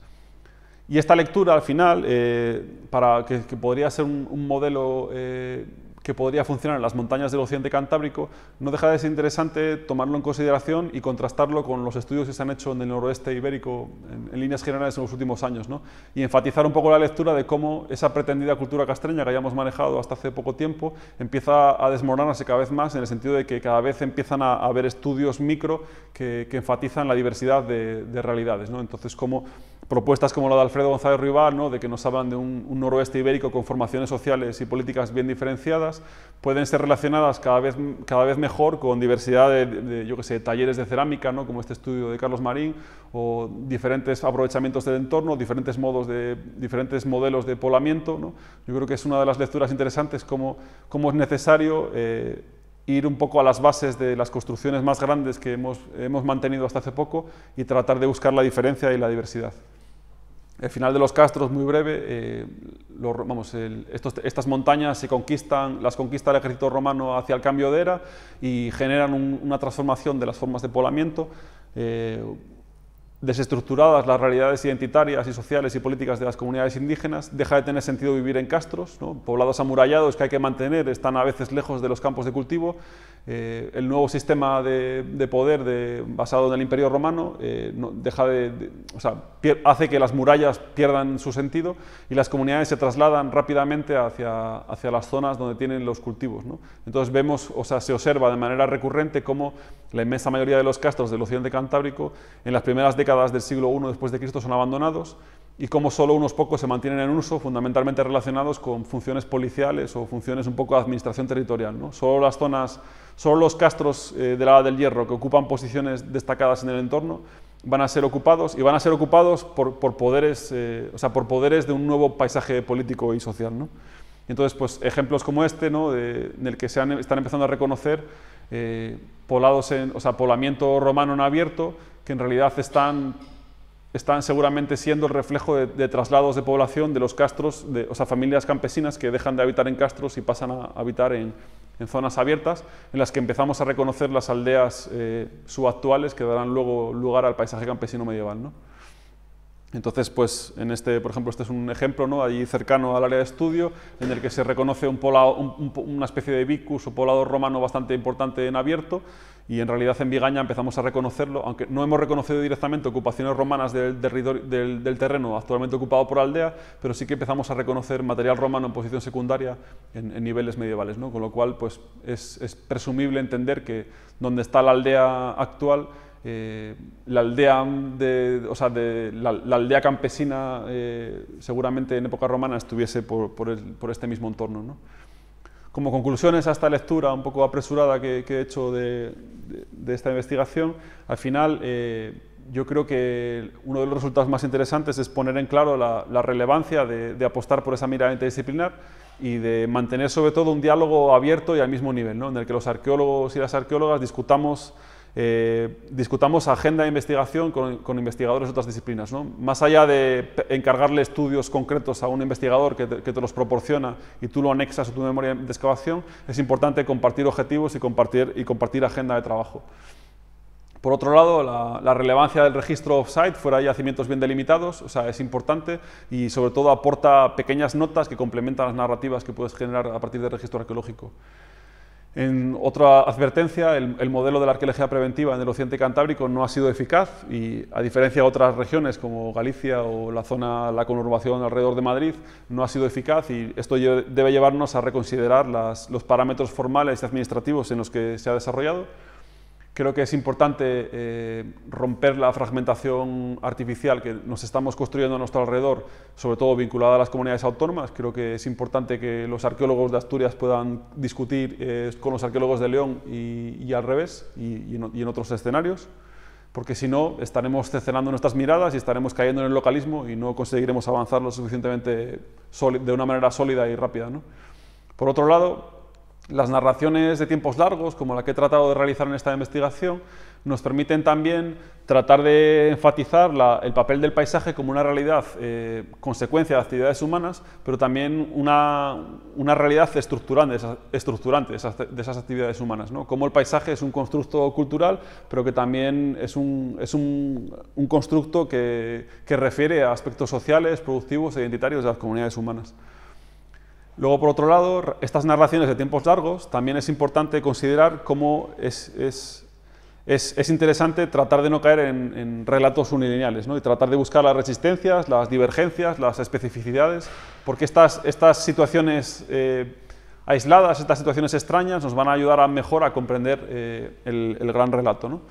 Y esta lectura, al final, eh, para que, podría ser un, modelo eh, que podría funcionar en las montañas del occidente cantábrico, no deja de ser interesante tomarlo en consideración y contrastarlo con los estudios que se han hecho en el noroeste ibérico en, líneas generales en los últimos años, ¿no? y enfatizar un poco la lectura de cómo esa pretendida cultura castreña que hayamos manejado hasta hace poco tiempo empieza a desmoronarse cada vez más en el sentido de que cada vez empiezan a, haber estudios micro que, enfatizan la diversidad de, de realidades. ¿no? Entonces, cómo propuestas como la de Alfredo González Rival, de que nos hablan de un, noroeste ibérico con formaciones sociales y políticas bien diferenciadas, pueden ser relacionadas cada vez, cada vez mejor con diversidad de, yo que sé, talleres de cerámica, ¿no? como este estudio de Carlos Marín, o diferentes aprovechamientos del entorno, diferentes, modos de, diferentes modelos de poblamiento. ¿no? Yo creo que es una de las lecturas interesantes cómo, cómo es necesario eh, ir un poco a las bases de las construcciones más grandes que hemos, hemos mantenido hasta hace poco y tratar de buscar la diferencia y la diversidad. El final de los castros, muy breve, eh, vamos, estas montañas se conquistan, las conquista el ejército romano hacia el cambio de era y generan una transformación de las formas de poblamiento. Eh, desestructuradas las realidades identitarias y sociales y políticas de las comunidades indígenas, deja de tener sentido vivir en castros, poblados amurallados que hay que mantener, están a veces lejos de los campos de cultivo. Eh, el nuevo sistema de, poder basado en el Imperio Romano eh, deja de, hace que las murallas pierdan su sentido y las comunidades se trasladan rápidamente hacia, hacia las zonas donde tienen los cultivos. Entonces vemos, o sea, se observa de manera recurrente cómo la inmensa mayoría de los castros del occidente cantábrico en las primeras décadas del siglo I después de Cristo son abandonados y cómo solo unos pocos se mantienen en uso, fundamentalmente relacionados con funciones policiales o funciones un poco de administración territorial. ¿no? Solo las zonas, solo los castros eh, de la del Hierro que ocupan posiciones destacadas en el entorno van a ser ocupados y van a ser ocupados por, poderes, eh, o sea, por poderes de un nuevo paisaje político y social. ¿no? Entonces, pues ejemplos como este, ¿no? en el que se están empezando a reconocer eh, poblados en, o sea, poblamiento romano en abierto, que en realidad están están seguramente siendo el reflejo de, traslados de población de los castros, de, o sea, familias campesinas que dejan de habitar en castros y pasan a habitar en, zonas abiertas, en las que empezamos a reconocer las aldeas eh, subactuales que darán luego lugar al paisaje campesino medieval. ¿no? Entonces, pues, en este, por ejemplo, este es un ejemplo, ¿no? allí cercano al área de estudio, en el que se reconoce un una especie de vicus o poblado romano bastante importante en abierto, y en realidad en Vigaña empezamos a reconocerlo, aunque no hemos reconocido directamente ocupaciones romanas del, terreno actualmente ocupado por aldea, pero sí que empezamos a reconocer material romano en posición secundaria en, niveles medievales, ¿no? con lo cual pues, es, es presumible entender que donde está la aldea actual eh, la, aldea de, o sea, de, la, aldea campesina eh, seguramente en época romana estuviese por, por, este mismo entorno. ¿no? Como conclusiones a esta lectura un poco apresurada que, he hecho de, de, esta investigación, al final eh, yo creo que uno de los resultados más interesantes es poner en claro la, la relevancia de, apostar por esa mirada interdisciplinar y de mantener sobre todo un diálogo abierto y al mismo nivel, ¿no? en el que los arqueólogos y las arqueólogas discutamos eh, discutamos agenda de investigación con, investigadores de otras disciplinas. ¿no? Más allá de encargarle estudios concretos a un investigador que te, los proporciona y tú lo anexas a tu memoria de excavación, es importante compartir objetivos y compartir, y compartir agenda de trabajo. Por otro lado, la, relevancia del registro off-site fuera de yacimientos bien delimitados, o sea, es importante y sobre todo aporta pequeñas notas que complementan las narrativas que puedes generar a partir del registro arqueológico. En otra advertencia, el, modelo de la arqueología preventiva en el occidente cantábrico no ha sido eficaz y, a diferencia de otras regiones como Galicia o la zona, la conurbación alrededor de Madrid, no ha sido eficaz y esto debe llevarnos a reconsiderar los parámetros formales y administrativos en los que se ha desarrollado Creo que es importante eh, romper la fragmentación artificial que nos estamos construyendo a nuestro alrededor, sobre todo vinculada a las comunidades autónomas. Creo que es importante que los arqueólogos de Asturias puedan discutir eh, con los arqueólogos de León y, al revés, y, en, otros escenarios, porque si no estaremos cercenando nuestras miradas y estaremos cayendo en el localismo y no conseguiremos avanzar lo suficientemente de una manera sólida y rápida. Por otro lado, las narraciones de tiempos largos, como la que he tratado de realizar en esta investigación, nos permiten también tratar de enfatizar el papel del paisaje como una realidad eh, consecuencia de actividades humanas, pero también una, realidad estructurante, de, esas, actividades humanas. ¿no? Como el paisaje es un constructo cultural, pero que también es un, es un, constructo que, que refiere a aspectos sociales, productivos e identitarios de las comunidades humanas. Luego, por otro lado, estas narraciones de tiempos largos, también es importante considerar cómo es, es, es, interesante tratar de no caer en, relatos unilineales ¿no? y tratar de buscar las resistencias, las divergencias, las especificidades, porque estas, estas situaciones eh, aisladas, estas situaciones extrañas, nos van a ayudar a mejor a comprender eh, el, el, gran relato. ¿no?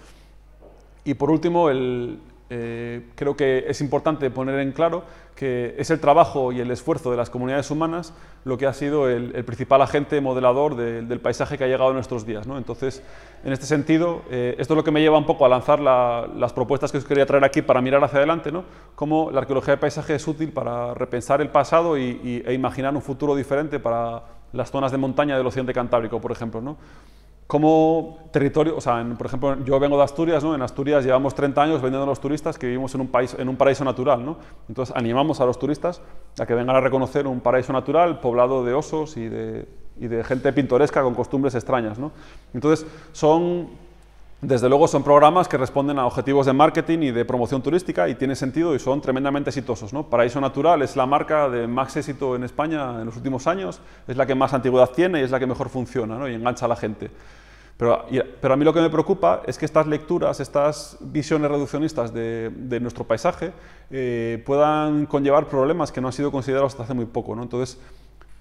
Y por último, el, eh, creo que es importante poner en claro que es el trabajo y el esfuerzo de las comunidades humanas lo que ha sido el, principal agente modelador del paisaje que ha llegado a nuestros días. ¿no? Entonces, en este sentido, eh, esto es lo que me lleva un poco a lanzar las propuestas que os quería traer aquí para mirar hacia adelante, ¿no? cómo la arqueología de paisaje es útil para repensar el pasado y, e imaginar un futuro diferente para las zonas de montaña del occidente cantábrico, por ejemplo. ¿no? Como territorio, o sea, por ejemplo, yo vengo de Asturias, ¿no? En Asturias llevamos 30 años vendiendo a los turistas que vivimos en un, país, en un paraíso natural, ¿no? Entonces animamos a los turistas a que vengan a reconocer un paraíso natural poblado de osos y de, y de gente pintoresca con costumbres extrañas, ¿no? Entonces, son, desde luego, son programas que responden a objetivos de marketing y de promoción turística y tiene sentido y son tremendamente exitosos, ¿no? Paraíso Natural es la marca de más éxito en España en los últimos años, es la que más antigüedad tiene y es la que mejor funciona, ¿no? Y engancha a la gente. Pero, a mí lo que me preocupa es que estas lecturas, estas visiones reduccionistas de, nuestro paisaje eh, puedan conllevar problemas que no han sido considerados hasta hace muy poco. ¿no? Entonces,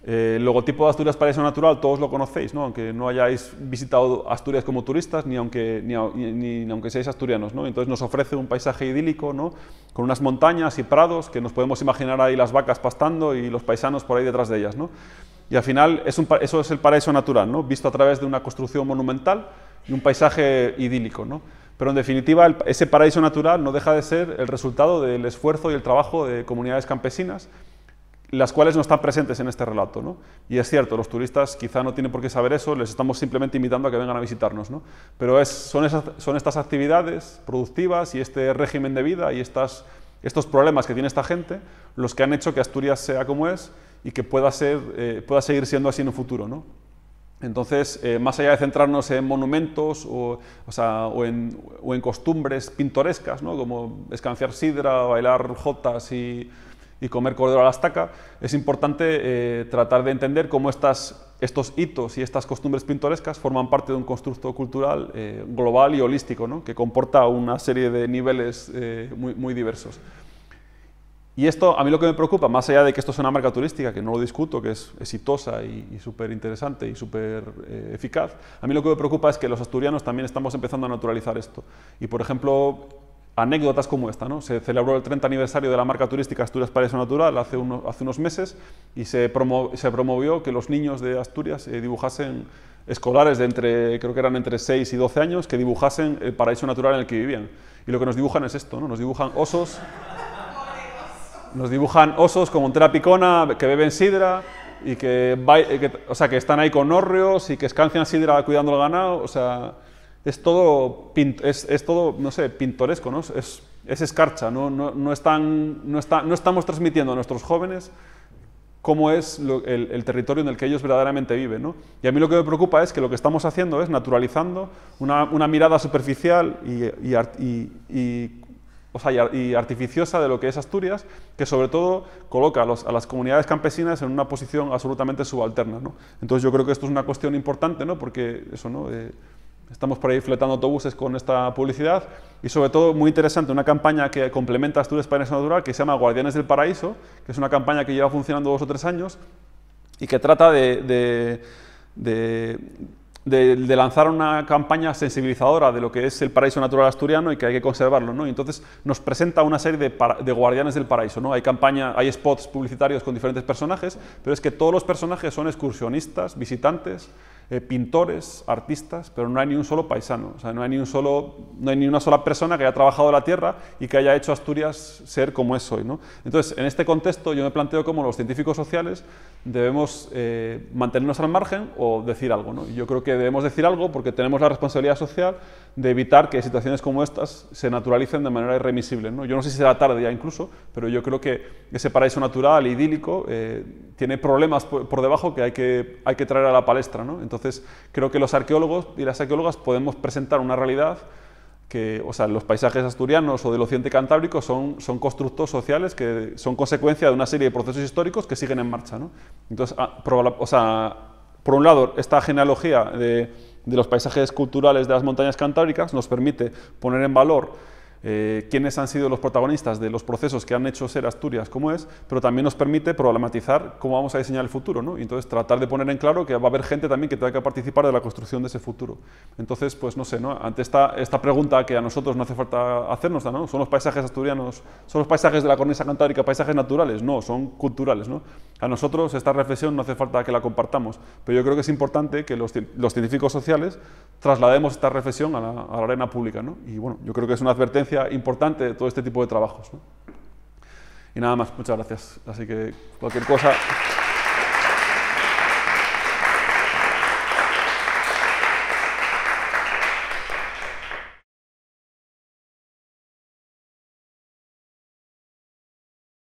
Eh, el logotipo de Asturias Paraíso Natural, todos lo conocéis, ¿no? aunque no hayáis visitado Asturias como turistas, ni aunque, ni, ni, aunque seáis asturianos. ¿no? Entonces nos ofrece un paisaje idílico, ¿no? con unas montañas y prados, que nos podemos imaginar ahí las vacas pastando y los paisanos por ahí detrás de ellas. ¿no? Y al final es eso es el paraíso natural, ¿no? visto a través de una construcción monumental y un paisaje idílico. ¿no? Pero en definitiva, ese paraíso natural no deja de ser el resultado del esfuerzo y el trabajo de comunidades campesinas las cuales no están presentes en este relato. ¿no? Y es cierto, los turistas quizá no tienen por qué saber eso, les estamos simplemente invitando a que vengan a visitarnos. ¿no? Pero son, son estas actividades productivas y este régimen de vida y estas, estos problemas que tiene esta gente los que han hecho que Asturias sea como es y que pueda, ser, eh, pueda seguir siendo así en un futuro. ¿no? Entonces, eh, más allá de centrarnos en monumentos o, o, sea, o, en, o en, costumbres pintorescas, ¿no? como escanciar sidra, bailar jotas y y comer cordero a la estaca, es importante eh, tratar de entender cómo estas, estos hitos y estas costumbres pintorescas forman parte de un constructo cultural eh, global y holístico, ¿no? que comporta una serie de niveles eh, muy, muy, diversos. Y esto, a mí lo que me preocupa, más allá de que esto es una marca turística, que no lo discuto, que es exitosa y, súper interesante y súper eficaz, a mí lo que me preocupa es que los asturianos también estamos empezando a naturalizar esto. Y, por ejemplo, anécdotas como esta. ¿no? Se celebró el 30 aniversario de la marca turística Asturias Paraíso Natural hace, hace unos meses y se, se, promovió que los niños de Asturias eh, dibujasen, escolares de entre, creo que eran entre 6 y 12 años, que dibujasen el paraíso natural en el que vivían. Y lo que nos dibujan es esto, ¿no? nos dibujan osos, nos dibujan osos como un terapicona que beben sidra y que, que, o sea, que están ahí con hórreos y que escancian sidra cuidando el ganado, o sea es todo, es, es todo no sé, pintoresco, ¿no? es, es escarcha, ¿no? No, no, están, no, está, no, estamos transmitiendo a nuestros jóvenes cómo es el, territorio en el que ellos verdaderamente viven. ¿no? Y a mí lo que me preocupa es que lo que estamos haciendo es naturalizando una, una mirada superficial y, y, artificiosa de lo que es Asturias, que sobre todo coloca a, las comunidades campesinas en una posición absolutamente subalterna. ¿no? Entonces yo creo que esto es una cuestión importante, ¿no? porque eso, ¿no? Eh, Estamos por ahí fletando autobuses con esta publicidad y sobre todo muy interesante, una campaña que complementa Asturias Paraíso Natural que se llama Guardianes del Paraíso, que es una campaña que lleva funcionando dos o tres años y que trata de, de lanzar una campaña sensibilizadora de lo que es el paraíso natural asturiano y que hay que conservarlo. ¿no? Y entonces nos presenta una serie de, guardianes del paraíso. ¿no? Hay, campaña, hay spots publicitarios con diferentes personajes, pero es que todos los personajes son excursionistas, visitantes, eh, pintores, artistas, pero no hay ni un solo paisano, o sea, no hay, ni un solo, no hay ni una sola persona que haya trabajado la tierra y que haya hecho Asturias ser como es hoy. ¿no? Entonces, en este contexto yo me planteo cómo los científicos sociales debemos eh, mantenernos al margen o decir algo. ¿no? Yo creo que debemos decir algo porque tenemos la responsabilidad social de evitar que situaciones como estas se naturalicen de manera irremisible. ¿no? Yo no sé si será tarde ya incluso, pero yo creo que ese paraíso natural, idílico, eh, tiene problemas por, por, debajo que hay, que hay que traer a la palestra. ¿no? Entonces, entonces, creo que los arqueólogos y las arqueólogas podemos presentar una realidad que, o sea, los paisajes asturianos o del occidente cantábrico son, son constructos sociales que son consecuencia de una serie de procesos históricos que siguen en marcha. ¿no? Entonces, ah, por, o sea, por un lado, esta genealogía de, de los paisajes culturales de las montañas cantábricas nos permite poner en valor eh, quiénes han sido los protagonistas de los procesos que han hecho ser Asturias como es, pero también nos permite problematizar cómo vamos a diseñar el futuro, ¿no? Y entonces tratar de poner en claro que va a haber gente también que tenga que participar de la construcción de ese futuro. Entonces, pues no sé, ¿no? Ante esta, esta pregunta que a nosotros no hace falta hacernos, ¿no? ¿Son los paisajes asturianos, son los paisajes de la cornisa cantábrica paisajes naturales? No, son culturales, ¿no? A nosotros esta reflexión no hace falta que la compartamos, pero yo creo que es importante que los, los científicos sociales traslademos esta reflexión a la, a la arena pública, ¿no? Y bueno, yo creo que es una advertencia importante de todo este tipo de trabajos. Y nada más, muchas gracias. Así que cualquier cosa...